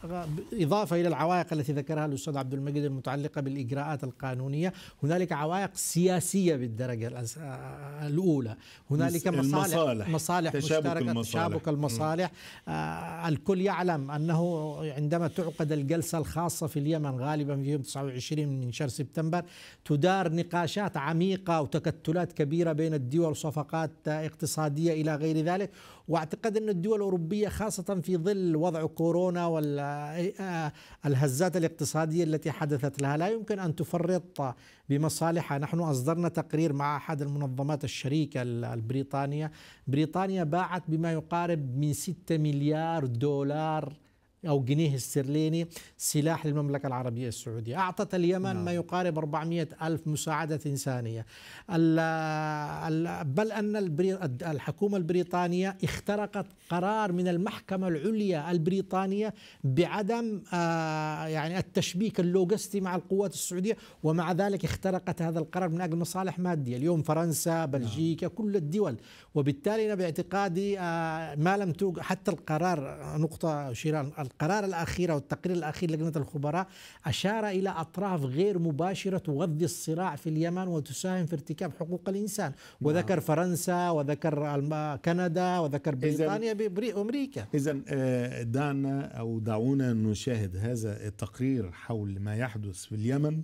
إضافة إلى العوائق التي ذكرها الأستاذ عبد المجيد المتعلقة بالإجراءات القانونية هنالك عوائق سياسية بالدرجة الأس... الأولى هنالك مصالح المصالح. مصالح تشابك مشتركة المصالح. تشابك المصالح آه الكل يعلم أنه عندما تعقد الجلسة الخاصة في اليمن غالبا في يوم 29 من شهر سبتمبر تدار نقاشات عميقة وتكتلات كبيرة بين الدول وصفقات اقتصادية إلى غير ذلك. واعتقد أن الدول الأوروبية خاصة في ظل وضع كورونا والهزات الاقتصادية التي حدثت لها لا يمكن أن تفرط بمصالحها. نحن أصدرنا تقرير مع أحد المنظمات الشريكة البريطانية. بريطانيا باعت بما يقارب من 6 مليار دولار أو جنيه استرليني سلاح للمملكة العربية السعودية أعطت اليمن نعم. ما يقارب 400 ألف مساعدة إنسانية بل أن الحكومة البريطانية اخترقت قرار من المحكمة العليا البريطانية بعدم آه يعني التشبيك اللوجستي مع القوات السعودية ومع ذلك اخترقت هذا القرار من أجل مصالح مادية اليوم فرنسا بلجيكا نعم. كل الدول وبالتالي أنا باعتقادي آه ما لم توجد حتى القرار نقطة شيران القرار الأخير أو التقرير الأخير لجنة الخبراء أشار إلى أطراف غير مباشرة تغذي الصراع في اليمن وتساهم في ارتكاب حقوق الإنسان. وذكر فرنسا وذكر كندا وذكر بريطانيا وأمريكا إذا دعنا أو دعونا نشاهد هذا التقرير حول ما يحدث في اليمن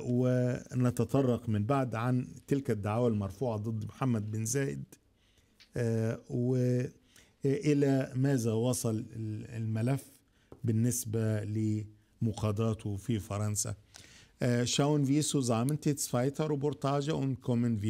ونتطرق من بعد عن تلك الدعاوى المرفوعة ضد محمد بن زايد و إلى ماذا وصل الملف بالنسبة لمقاضاته في فرنسا. Schauen wir zusammen die zweite Reportage und kommen.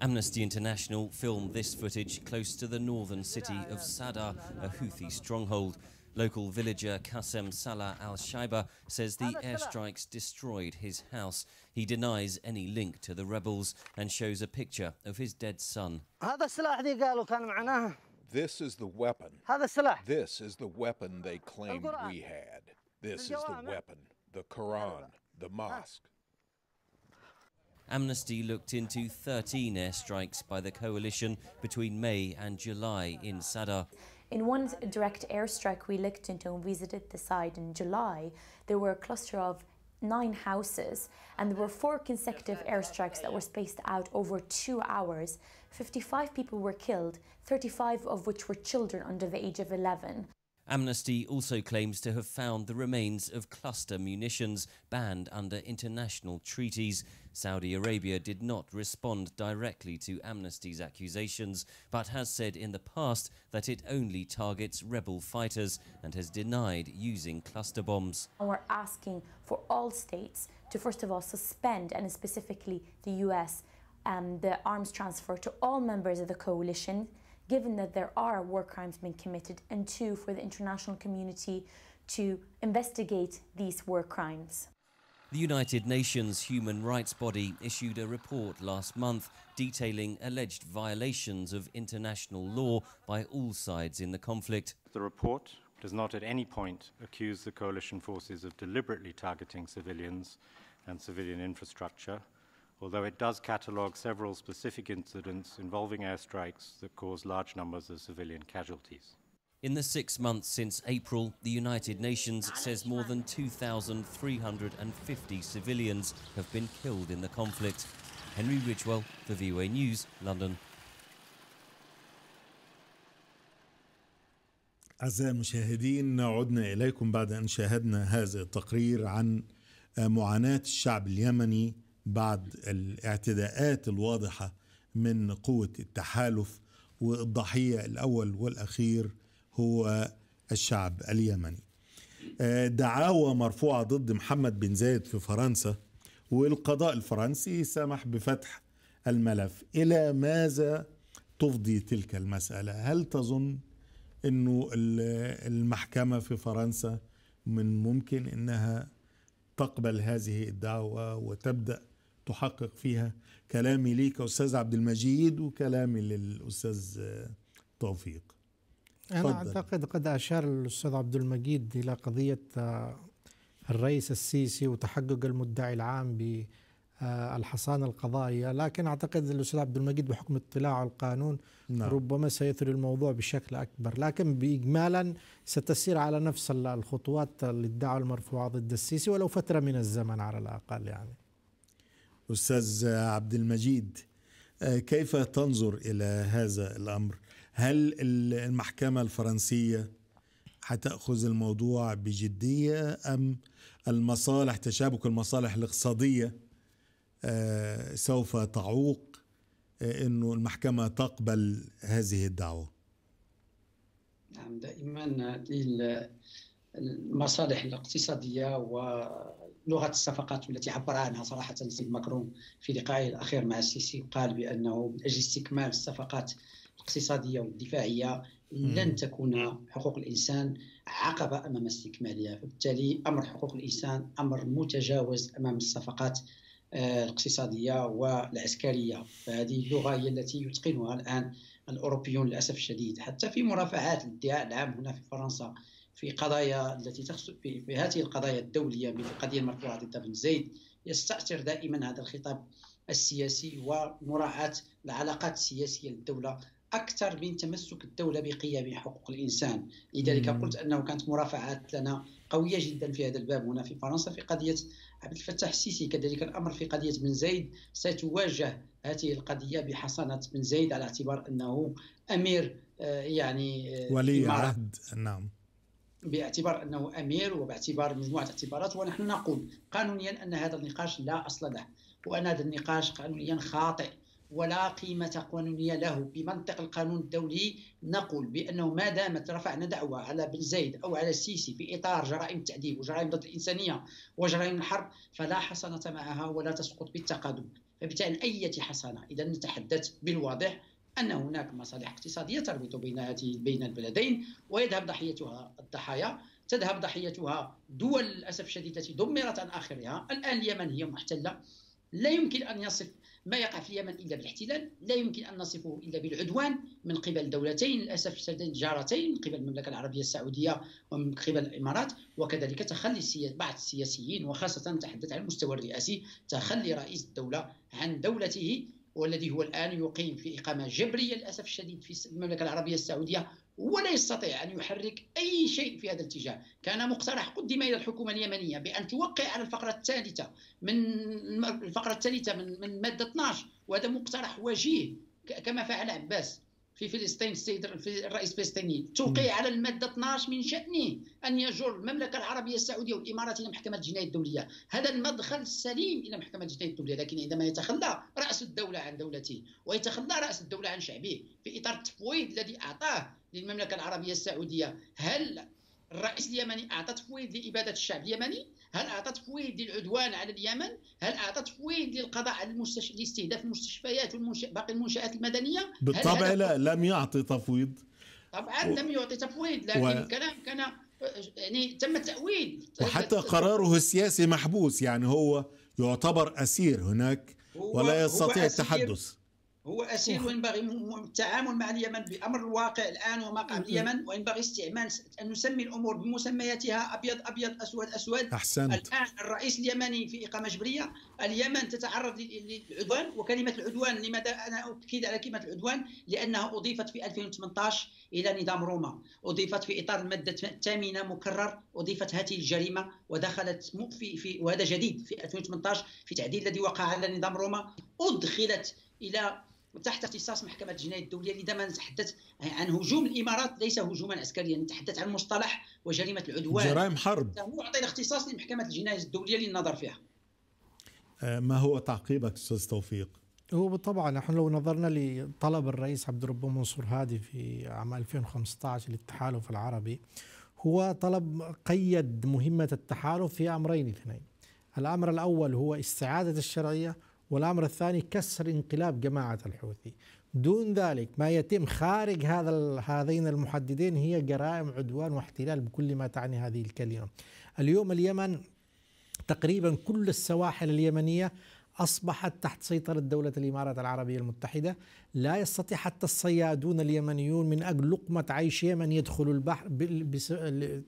Amnesty International filmed this footage close to the northern city of Sadr, a Houthi stronghold. Local villager Qassem Salah al Shaiba says the airstrikes destroyed his house. He denies any link to the rebels and shows a picture of his dead son. This is the weapon. This is the weapon they claimed we had. This is the weapon. The Quran, the mosque. Amnesty looked into 13 airstrikes by the coalition between May and July in Sadr. In one direct airstrike we looked into and visited the site in July, there were a cluster of nine houses, and there were four consecutive airstrikes that were spaced out over two hours. 55 people were killed, 35 of which were children under the age of 11. Amnesty also claims to have found the remains of cluster munitions banned under international treaties. Saudi Arabia did not respond directly to Amnesty's accusations, but has said in the past that it only targets rebel fighters and has denied using cluster bombs. We're asking for all states to, first of all, suspend, and specifically the US, um, the arms transfer to all members of the coalition given that there are war crimes being committed, and two, for the international community to investigate these war crimes. The United Nations human rights body issued a report last month detailing alleged violations of international law by all sides in the conflict. The report does not at any point accuse the coalition forces of deliberately targeting civilians and civilian infrastructure although it does catalogue several specific incidents involving airstrikes that caused large numbers of civilian casualties. In the six months since April, the United Nations says more than 2,350 civilians have been killed in the conflict. Henry Ridgewell for VOA News, London. أعزائي المشاهدين عدنا إليكم بعد أن شاهدنا هذا التقرير عن معاناة الشعب اليمني بعد الاعتداءات الواضحة من قوة التحالف والضحية الأول والأخير هو الشعب اليمني. دعاوى مرفوعة ضد محمد بن زايد في فرنسا والقضاء الفرنسي سمح بفتح الملف. إلى ماذا تفضي تلك المسألة؟ هل تظن أنه المحكمة في فرنسا من ممكن أنها تقبل هذه الدعوة وتبدأ تحقق فيها كلامي ليك أستاذ عبد المجيد وكلامي للأستاذ توفيق أنا فضل. أعتقد قد أشار الأستاذ عبد المجيد إلى قضية الرئيس السيسي وتحقق المدعي العام آه، الحصانة القضائية لكن أعتقد الأستاذ عبد المجيد بحكم اطلاعه على القانون نعم. ربما سيثري الموضوع بشكل أكبر لكن بإجمالا ستسير على نفس الخطوات للدعوة المرفوعة ضد السيسي ولو فترة من الزمن على الأقل يعني أستاذ عبد المجيد آه، كيف تنظر إلى هذا الأمر؟ هل المحكمة الفرنسية حتأخذ الموضوع بجدية أم المصالح تشابك المصالح الاقتصادية آه، سوف تعوق آه، أنه المحكمة تقبل هذه الدعوة؟ نعم دائما المصالح الاقتصادية ولغة الصفقات والتي عبر عنها صراحة السيد ماكرون في لقائه الأخير مع السيسي قال بأنه من أجل استكمال الصفقات الاقتصادية والدفاعية لن تكون حقوق الإنسان عقبة أمام استكمالها فبالتالي أمر حقوق الإنسان أمر متجاوز أمام الصفقات آه، الاقتصادية والعسكرية. فهذه اللغة هي التي يتقنها الآن الأوروبيون للأسف الشديد. حتى في مرافعات الادعاء العام هنا في فرنسا في قضايا التي تخص في, هذه القضايا الدولية مثل القضية المرفوعة ضد بن زيد يستأثر دائما هذا الخطاب السياسي ومراعاة العلاقات السياسية للدولة أكثر من تمسك الدولة بقيم حقوق الإنسان. لذلك قلت أنه كانت مرافعات لنا قوية جدا في هذا الباب. هنا في فرنسا في قضية عبد الفتاح السيسي كذلك الأمر في قضية بن زيد ستواجه هذه القضية بحصانة بن زيد على اعتبار أنه أمير آه، يعني آه، ولي عهد. نعم. باعتبار أنه أمير وباعتبار مجموعة اعتبارات ونحن نقول قانونيا أن هذا النقاش لا أصل له وأن هذا النقاش قانونيا خاطئ ولا قيمة قانونية له. بمنطق القانون الدولي نقول بأنه ما دامت رفعنا دعوة على بن زيد أو على السيسي في إطار جرائم التعذيب وجرائم ضد الإنسانية وجرائم الحرب فلا حصانة معها ولا تسقط بالتقادم. فبالتالي أي حصانة إذا نتحدث بالواضح أن هناك مصالح اقتصادية تربط بين هذه بين البلدين ويذهب ضحيتها الضحايا. تذهب ضحيتها دول للأسف الشديد التي دمرت عن آخرها. الآن اليمن هي محتلة. لا يمكن أن يصف ما يقع في اليمن إلا بالاحتلال. لا يمكن أن نصفه إلا بالعدوان من قبل دولتين للأسف جارتين من قبل المملكة العربية السعودية ومن قبل الإمارات. وكذلك تخلي بعض السياسيين وخاصة نتحدث عن المستوى الرئاسي تخلي رئيس الدولة عن دولته والذي هو الآن يقيم في إقامة جبرية للأسف الشديد في المملكة العربية السعودية ولا يستطيع أن يحرك أي شيء في هذا الاتجاه. كان مقترح قدم إلى الحكومة اليمنية بأن توقع على الفقرة الثالثة من الفقرة الثالثة من, من مادة 12 وهذا مقترح وجيه كما فعل عباس. في فلسطين السيد الرئيس الفلسطيني. توقيع على المادة 12 من شأنه أن يجر المملكة العربية السعودية والإمارات إلى محكمة الجناية الدولية. هذا المدخل السليم إلى محكمة الجناية الدولية لكن عندما يتخلى رأس الدولة عن دولته ويتخلى رأس الدولة عن شعبه في إطار التفويض الذي أعطاه للمملكة العربية السعودية. هل الرئيس اليمني أعطى تفويض لإبادة الشعب اليمني هل أعطى تفويض للعدوان على اليمن؟ هل أعطى تفويض للقضاء على المستش... لاستهداف المستشفيات وباقي المنشآت المدنية؟ بالطبع لا لم يعطي تفويض. طبعا و... لم يعطي تفويض لكن و... الكلام كان يعني تم التأويل. وحتى قراره السياسي محبوس يعني هو يعتبر أسير هناك ولا يستطيع التحدث. هو أسير وينبغي التعامل مع اليمن بأمر الواقع الآن وما اليمن وينبغي استعمال أن نسمي الأمور بمسمياتها ابيض أبيض أسود أسود. أحسنت. الآن الرئيس اليمني في إقامة جبرية اليمن تتعرض للعدوان وكلمة العدوان لماذا؟ أنا أؤكد على كلمة العدوان لأنها أضيفت في 2018 إلى نظام روما. أضيفت في إطار الماده الثامنه مكرر أضيفت هذه الجريمة ودخلت في في وهذا جديد في 2018 في تعديل الذي وقع على نظام روما. أدخلت إلى تحت اختصاص محكمة الجناية الدولية لذا نتحدث عن هجوم الإمارات ليس هجوما عسكريا. نتحدث عن مصطلح وجريمة العدوان. جرائم حرب. نعطي الاختصاص لمحكمة الجناية الدولية للنظر فيها. آه، ما هو تعقيبك أستاذ توفيق؟ هو طبعا نحن لو نظرنا لطلب الرئيس عبد الرب منصور هادي في عام 2015 للتحالف العربي هو طلب قيد مهمة التحالف في أمرين اثنين. الأمر الأول هو استعادة الشرعية والأمر الثاني كسر انقلاب جماعة الحوثي. دون ذلك ما يتم خارج هذا هذين المحددين هي جرائم عدوان واحتلال بكل ما تعني هذه الكلمة. اليوم اليمن تقريبا كل السواحل اليمنية أصبحت تحت سيطرة دولة الإمارات العربية المتحدة. لا يستطيع حتى الصيادون اليمنيون من أجل لقمة عيشهم أن يدخلوا البحر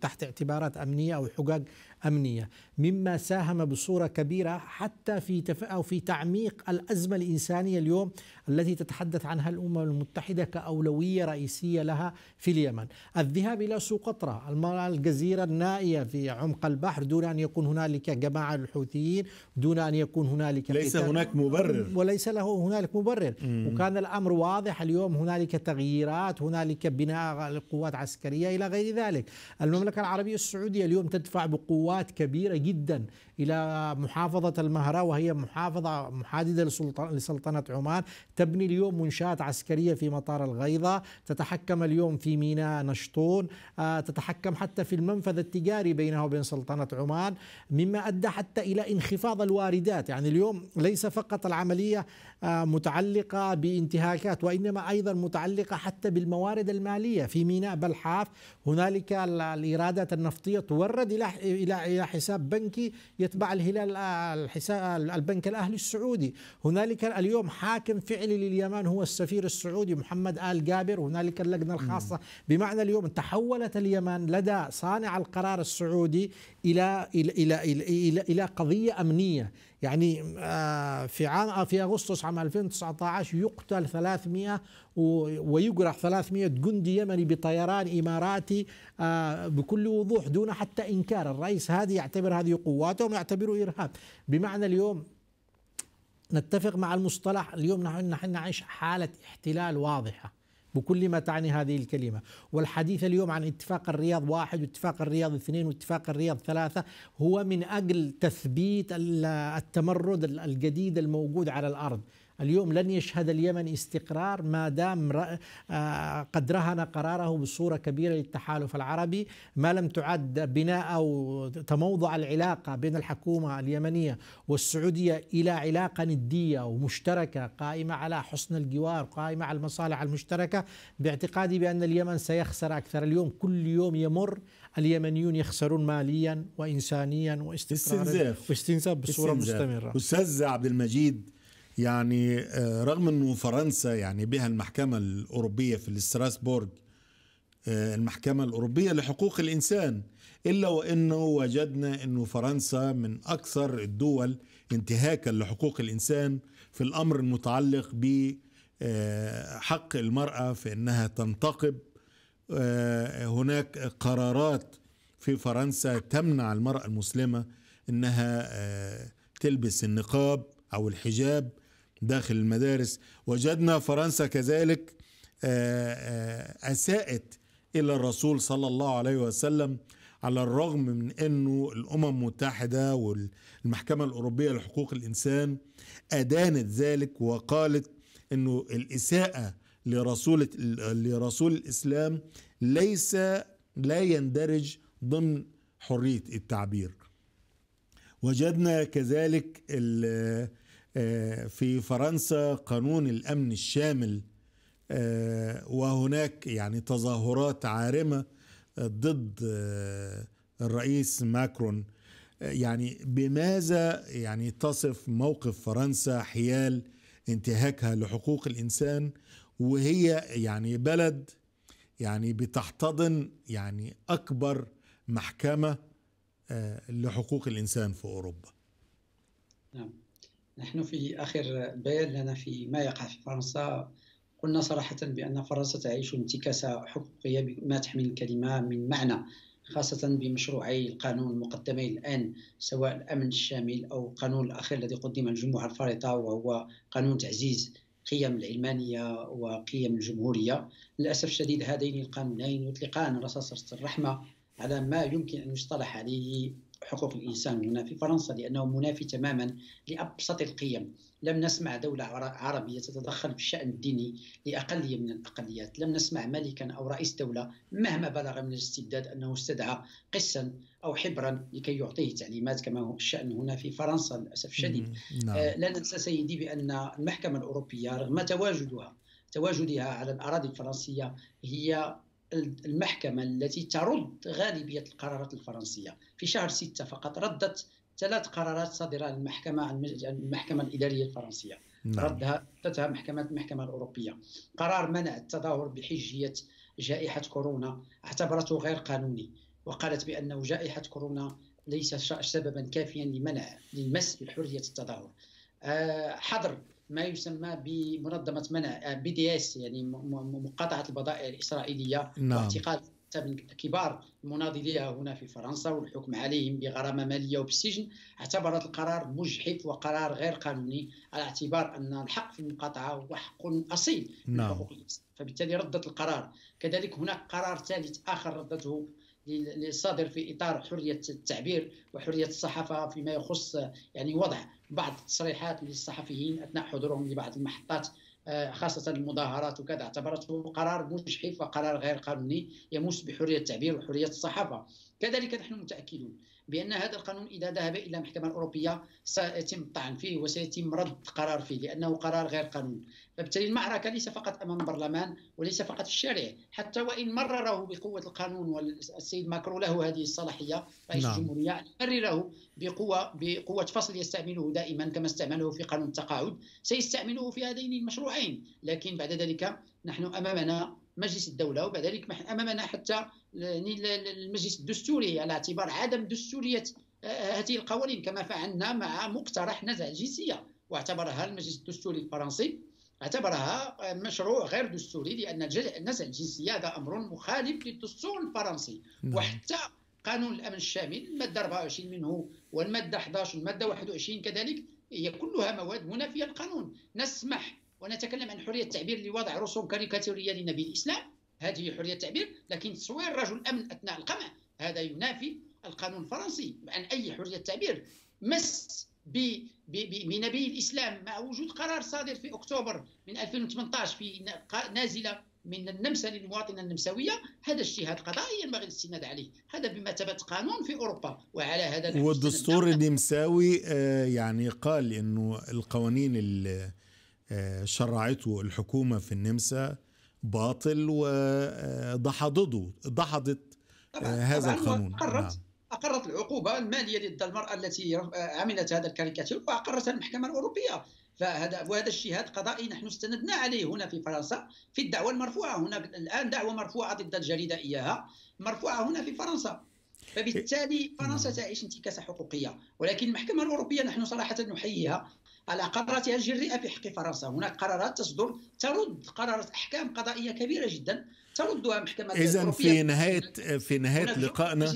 تحت اعتبارات أمنية أو حقوق أمنية مما ساهم بصورة كبيرة حتى في تف... أو في تعميق الأزمة الإنسانية اليوم التي تتحدث عنها الأمم المتحدة كأولوية رئيسية لها في اليمن. الذهاب إلى سقطرى الجزيرة النائية في عمق البحر دون أن يكون هنالك جماعة الحوثيين دون أن يكون هنالك ليس هناك مبرر. وليس له هنالك مبرر. مم. وكان الأمر واضح. اليوم هنالك تغييرات هنالك بناء لقوات عسكرية إلى غير ذلك. المملكة العربية السعودية اليوم تدفع بقوات كبيرة جدا إلى محافظة المهرة وهي محافظة محاددة لسلطنة عمان. تبني اليوم منشآت عسكرية في مطار الغيضة. تتحكم اليوم في ميناء نشطون. آه، تتحكم حتى في المنفذ التجاري بينها وبين سلطنة عمان. مما أدى حتى إلى انخفاض الواردات. يعني اليوم ليس فقط العملية آه، متعلقة بانتهاكات وإنما أيضا متعلقة حتى بالموارد المالية في ميناء بلحاف. هنالك الإيرادات النفطية تورد إلى حساب بنكي يتبع الهلال الحساب البنك الأهلي السعودي. هنالك اليوم حاكم فعلي لليمن هو السفير السعودي محمد آل جابر. هنالك اللجنة الخاصة بمعنى اليوم تحولت اليمن لدى صانع القرار السعودي إلى إلى إلى إلى, إلى, إلى قضية أمنية. يعني آه، في عام في أغسطس عام 2019 يقتل 300 ويجرح 300 جندي يمني بطيران إماراتي آه، بكل وضوح دون حتى إنكار. الرئيس هذه يعتبر هذه قواتهم يعتبره إرهاب. بمعنى اليوم نتفق مع المصطلح اليوم نحن نعيش حالة احتلال واضحة. بكل ما تعني هذه الكلمة. والحديث اليوم عن اتفاق الرياض واحد واتفاق الرياض اثنين واتفاق الرياض ثلاثة هو من أجل تثبيت التمرد الجديد الموجود على الأرض. اليوم لن يشهد اليمن استقرار ما دام آه، قد رهن قراره بصورة كبيرة للتحالف العربي. ما لم تعد بناء أو تموضع العلاقة بين الحكومة اليمنية والسعودية إلى علاقة ندية ومشتركة قائمة على حسن الجوار قائمة على المصالح المشتركة باعتقادي بأن اليمن سيخسر أكثر. اليوم كل يوم يمر اليمنيون يخسرون ماليا وإنسانيا واستقرارا واستنزاف بصورة مستمرة. أستاذ عبد المجيد يعني آه، رغم إنه فرنسا يعني بها المحكمة الأوروبية في ستراسبورغ آه، المحكمة الأوروبية لحقوق الإنسان إلا وأنه وجدنا أنه فرنسا من أكثر الدول انتهاكا لحقوق الإنسان في الأمر المتعلق بحق آه، المرأة في أنها تنتقب. هناك قرارات في فرنسا تمنع المرأة المسلمة أنها تلبس النقاب أو الحجاب. داخل المدارس. وجدنا فرنسا كذلك آه، آه، أساءت إلى الرسول صلى الله عليه وسلم على الرغم من أنه الأمم المتحدة والمحكمة الأوروبية لحقوق الإنسان أدانت ذلك وقالت أنه الإساءة لرسول لرسول الإسلام ليس لا يندرج ضمن حرية التعبير. وجدنا كذلك آه، في فرنسا قانون الأمن الشامل آه، وهناك يعني تظاهرات عارمة آه، ضد الرئيس ماكرون. يعني بماذا يعني تصف موقف فرنسا حيال انتهاكها لحقوق الإنسان وهي يعني بلد يعني بتحتضن يعني أكبر محكمة لحقوق الإنسان في أوروبا؟ نعم. نحن في آخر بيان لنا في ما يقع في فرنسا. قلنا صراحة بأن فرنسا تعيش انتكاسة حقوقية بما تحمل الكلمة من معنى خاصة بمشروعي القانون المقدمين الآن سواء الأمن الشامل أو القانون الأخير الذي قدم الجمهور الفارطة وهو قانون تعزيز قيم العلمانية وقيم الجمهورية. للأسف الشديد هذين القانونين يطلقان رصاصة الرحمة على ما يمكن أن يصطلح عليه حقوق الإنسان هنا في فرنسا لأنه منافي تماما لأبسط القيم. لم نسمع دولة عربية تتدخل في الشأن الديني لأقلية من الأقليات. لم نسمع ملكا أو رئيس دولة مهما بلغ من الاستبداد أنه استدعى قسا أو حبرا لكي يعطيه تعليمات كما هو الشأن هنا في فرنسا للأسف الشديد. نعم. آه لا ننسى سيدي بأن المحكمة الأوروبية رغم تواجدها تواجدها على الأراضي الفرنسية هي المحكمة التي ترد غالبية القرارات الفرنسية. في شهر ستة فقط ردت ثلاث قرارات صادرة المحكمة المحكمة الإدارية الفرنسية. نعم. ردها ردتها محكمة المحكمة الأوروبية. قرار منع التظاهر بحجية جائحة كورونا اعتبرته غير قانوني وقالت بأنه جائحة كورونا ليس سببا كافيا لمنع للمس بحريه التظاهر. حظر ما يسمى بمنظمة منع BDS يعني مقاطعة البضائع الإسرائيلية نعم. واعتقال من كبار مناضليها هنا في فرنسا والحكم عليهم بغرامة مالية وبالسجن اعتبرت القرار مجحف وقرار غير قانوني على اعتبار أن الحق في المقاطعة هو حق أصيل من نعم. حقوق الإنسان فبالتالي ردت القرار كذلك هناك قرار ثالث آخر ردته للصادر في إطار حرية التعبير وحرية الصحافة فيما يخص يعني وضع بعض التصريحات للصحفيين أثناء حضورهم لبعض المحطات آه، خاصة المظاهرات وكذا. اعتبرته قرار مجحف وقرار غير قانوني يمس بحرية التعبير وحرية الصحافة. كذلك نحن متأكدون بأن هذا القانون إذا ذهب إلى المحكمة الأوروبية سيتم الطعن فيه وسيتم رد قرار فيه لأنه قرار غير قانوني فبالتالي المعركة ليس فقط أمام البرلمان وليس فقط في الشارع حتى وإن مرره بقوة القانون والسيد ماكرو له هذه الصلاحية رئيس نعم. الجمهورية يمرره بقوة بقوة فصل يستعمله دائما كما استعمله في قانون التقاعد سيستعمله في هذين المشروعين لكن بعد ذلك نحن أمامنا مجلس الدولة وبعد ذلك أمامنا حتى المجلس الدستوري على اعتبار عدم دستورية آه، هذه القوانين كما فعلنا مع مقترح نزع الجنسية واعتبرها المجلس الدستوري الفرنسي اعتبرها مشروع غير دستوري لأن نزع الجنسيه هذا أمر مخالف للدستور الفرنسي نعم. وحتى قانون الأمن الشامل الماده 24 منه والمادة 11 والماده 21 كذلك هي كلها مواد منافية للقانون نسمح ونتكلم عن حرية التعبير لوضع رسوم كاريكاتورية لنبي الإسلام. هذه حرية التعبير لكن تصوير رجل أمن أثناء القمع. هذا ينافي القانون الفرنسي. عن أي حرية تعبير مس بنبي الإسلام مع وجود قرار صادر في أكتوبر من 2018 في نازلة من النمسا للمواطنة النمساوية. هذا اجتهاد قضائي ينبغي الاستناد عليه. هذا بمثابه قانون في أوروبا. وعلى هذا والدستور النمساوي آه، يعني قال إنه القوانين اللي شرعته الحكومة في النمسا باطل وضحضته ضحضت آه، هذا القانون. نعم. أقرت العقوبة المالية ضد المرأة التي عملت هذا الكاريكاتير وأقرتها المحكمة الأوروبية. فهذا وهذا اجتهاد قضائي نحن استندنا عليه هنا في فرنسا في الدعوة المرفوعة. هناك الآن دعوة مرفوعة ضد الجريدة إياها مرفوعة هنا في فرنسا. فبالتالي فرنسا نعم. تعيش انتكاسة حقوقية. ولكن المحكمة الأوروبية نحن صراحة نحييها. على قراراتها الجريئة في حق فرنسا. هناك قرارات تصدر ترد قرارات أحكام قضائية كبيرة جدا تردها محكمة إذا في نهاية في نهاية لقائنا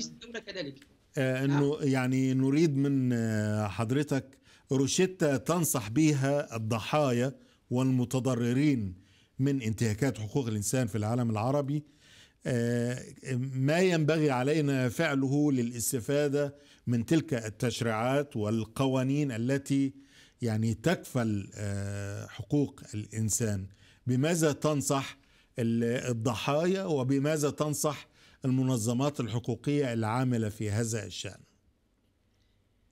آه إنه نعم. يعني نريد من آه، حضرتك روشتة تنصح بها الضحايا والمتضررين من انتهاكات حقوق الإنسان في العالم العربي. آه، ما ينبغي علينا فعله للاستفادة من تلك التشريعات والقوانين التي يعني تكفل آه، حقوق الإنسان. بماذا تنصح الضحايا وبماذا تنصح المنظمات الحقوقية العاملة في هذا الشأن؟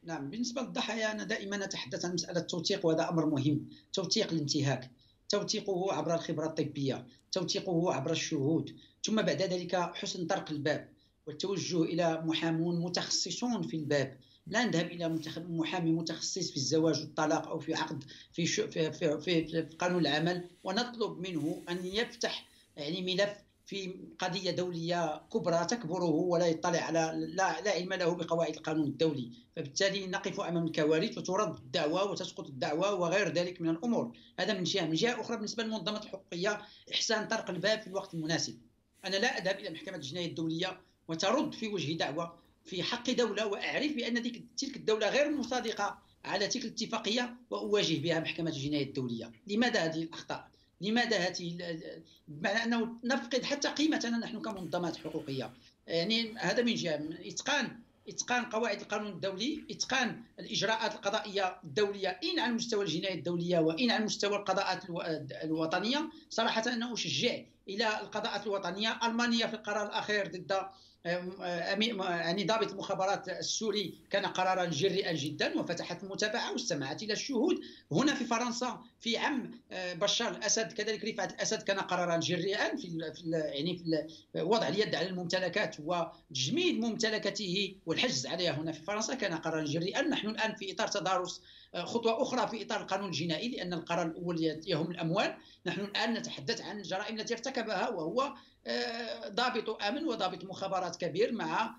نعم بالنسبة للضحايا أنا دائما أتحدث عن مسألة التوثيق وهذا أمر مهم. توثيق الانتهاك توثيقه عبر الخبرة الطبية توثيقه عبر الشهود. ثم بعد ذلك حسن طرق الباب والتوجه إلى محامون متخصصون في الباب. لا نذهب إلى محامي متخصص في الزواج والطلاق أو في عقد في في في, في, في قانون العمل ونطلب منه أن يفتح يعني ملف في قضية دولية كبرى تكبره ولا يطلع على لا, لا علم له بقواعد القانون الدولي. فبالتالي نقف أمام الكوارث وترد الدعوة وتسقط الدعوة وغير ذلك من الأمور. هذا من جهة. من جهة أخرى بالنسبة للمنظمات الحقوقية إحسان طرق الباب في الوقت المناسب. أنا لا أذهب إلى محكمة الجناية الدولية وترد في وجه دعوة في حق دولة وأعرف بأن تلك الدولة غير مصادقة على تلك الاتفاقية وأواجه بها محكمة الجناية الدولية. لماذا هذه الأخطاء؟ لماذا هذه بمعنى أنه نفقد حتى قيمتنا نحن كمنظمات حقوقية. يعني هذا من جهة إتقان إتقان قواعد القانون الدولي إتقان الإجراءات القضائية الدولية. إن على مستوى الجناية الدولية وإن على مستوى القضاءات الوطنية صراحة أنا أشجع إلى القضاءات الوطنية. ألمانيا في القرار الأخير ضد يعني ضابط المخابرات السوري كان قرارا جريئا جدا وفتحت المتابعه واستمعت إلى الشهود. هنا في فرنسا في عم آه، بشار الأسد كذلك رفعت الأسد كان قرارا جريئا في, يعني في وضع اليد على الممتلكات وتجميد ممتلكاته والحجز عليها هنا في فرنسا كان قرارا جريئا. نحن الآن في إطار تدارس خطوة أخرى في إطار القانون الجنائي لأن القرار الأول يهم الأموال نحن الآن نتحدث عن الجرائم التي ارتكبها وهو ضابط آمن وضابط مخابرات كبير مع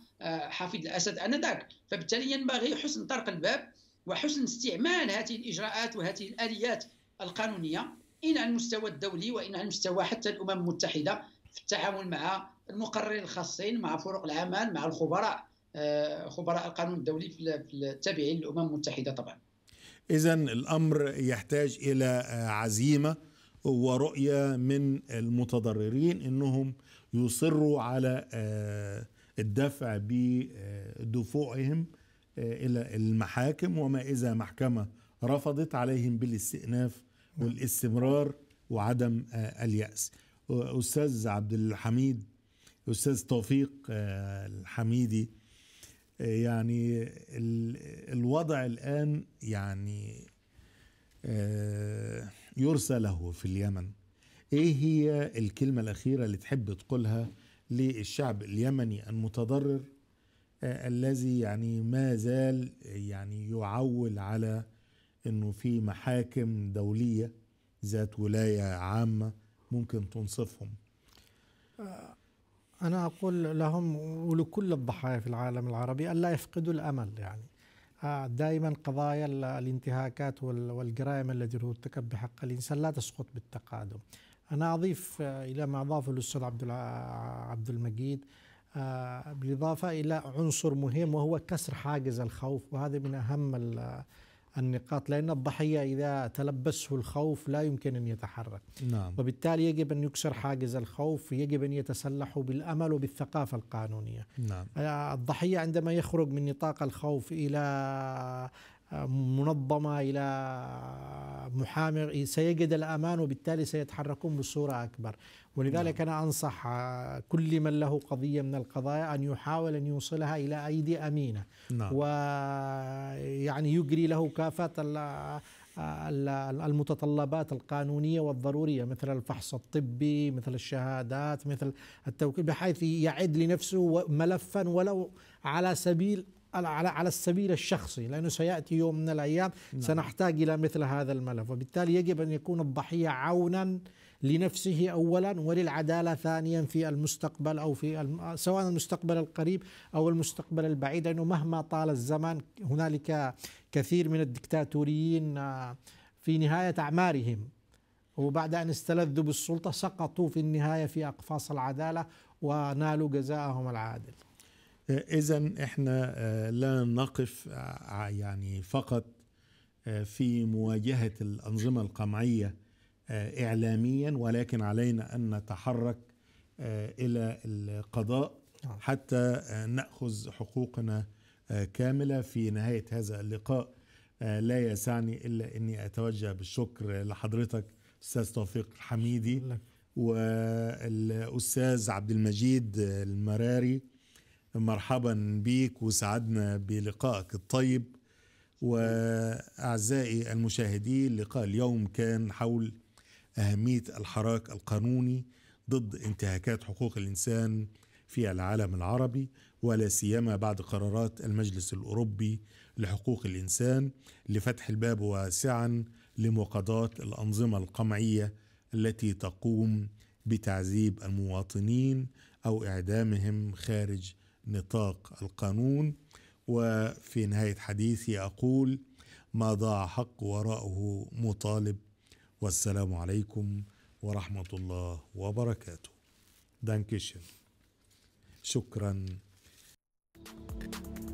حافظ الأسد آنذاك فبالتالي ينبغي حسن طرق الباب وحسن استعمال هذه الإجراءات وهذه الآليات القانونية ان على المستوى الدولي وان على المستوى حتى الأمم المتحدة في التعامل مع المقررين الخاصين مع فرق العمل مع الخبراء آه، خبراء القانون الدولي في التابعين للأمم المتحدة طبعا. اذا الأمر يحتاج إلى آه، عزيمة ورؤية من المتضررين إنهم يصروا على آه، الدفع بدفوعهم إلى المحاكم وما إذا محكمة رفضت عليهم بالاستئناف والاستمرار وعدم اليأس. أستاذ عبد الحميد أستاذ توفيق الحميدي يعني الوضع الآن يعني آه، يرسى له في اليمن. إيه هي الكلمة الأخيرة اللي تحب تقولها للشعب اليمني المتضرر آه، الذي يعني ما زال يعني يعول على إنه في محاكم دولية ذات ولاية عامة ممكن تنصفهم؟ آه، أنا أقول لهم ولكل الضحايا في العالم العربي ألا يفقدوا الأمل يعني. آه، دائما قضايا الانتهاكات والجرائم التي ترتكب بحق الإنسان لا تسقط بالتقادم. أنا أضيف آه، إلى ما أضافه الأستاذ عبد عبد المجيد آه، بالإضافة إلى عنصر مهم وهو كسر حاجز الخوف وهذا من أهم النقاط لأن الضحية إذا تلبسه الخوف لا يمكن أن يتحرك نعم. وبالتالي يجب أن يكسر حاجز الخوف يجب أن يتسلح بالأمل وبالثقافة القانونية نعم. آه، الضحية عندما يخرج من نطاق الخوف إلى منظمة إلى محامي سيجد الأمان وبالتالي سيتحركون بصورة أكبر ولذلك نعم. أنا أنصح كل من له قضية من القضايا أن يحاول أن يوصلها إلى أيدي أمينة نعم. ويعني يجري له كافة المتطلبات القانونية والضرورية مثل الفحص الطبي مثل الشهادات مثل التوكيل بحيث يعد لنفسه ملفا ولو على سبيل على على السبيل الشخصي لأنه سيأتي يوم من الأيام نعم. سنحتاج إلى مثل هذا الملف وبالتالي يجب أن يكون الضحية عونا لنفسه اولا وللعدالة ثانيا في المستقبل أو في سواء المستقبل القريب أو المستقبل البعيد لأنه مهما طال الزمن هنالك كثير من الدكتاتوريين آه، في نهاية أعمارهم وبعد أن استلذوا بالسلطة سقطوا في النهاية في أقفاص العدالة ونالوا جزاءهم العادل. اذا إحنا آه، لا نقف آه، يعني فقط في مواجهة الأنظمة القمعية آه، إعلاميا ولكن علينا أن نتحرك آه، إلى القضاء نعم. حتى آه، نأخذ حقوقنا كاملة في نهاية هذا اللقاء. لا يسعني إلا أني أتوجه بالشكر لحضرتك أستاذ توفيق الحميدي والأستاذ عبد المجيد المراري. مرحبا بك وسعدنا بلقائك الطيب. وأعزائي المشاهدين لقاء اليوم كان حول أهمية الحراك القانوني ضد انتهاكات حقوق الإنسان في العالم العربي ولا سيما بعد قرارات المجلس الأوروبي لحقوق الإنسان لفتح الباب واسعا لمقاضاة الأنظمة القمعية التي تقوم بتعذيب المواطنين أو إعدامهم خارج نطاق القانون وفي نهاية حديثي أقول ما ضاع حق وراءه مطالب. والسلام عليكم ورحمة الله وبركاته. دانكيشن شكرا. thank you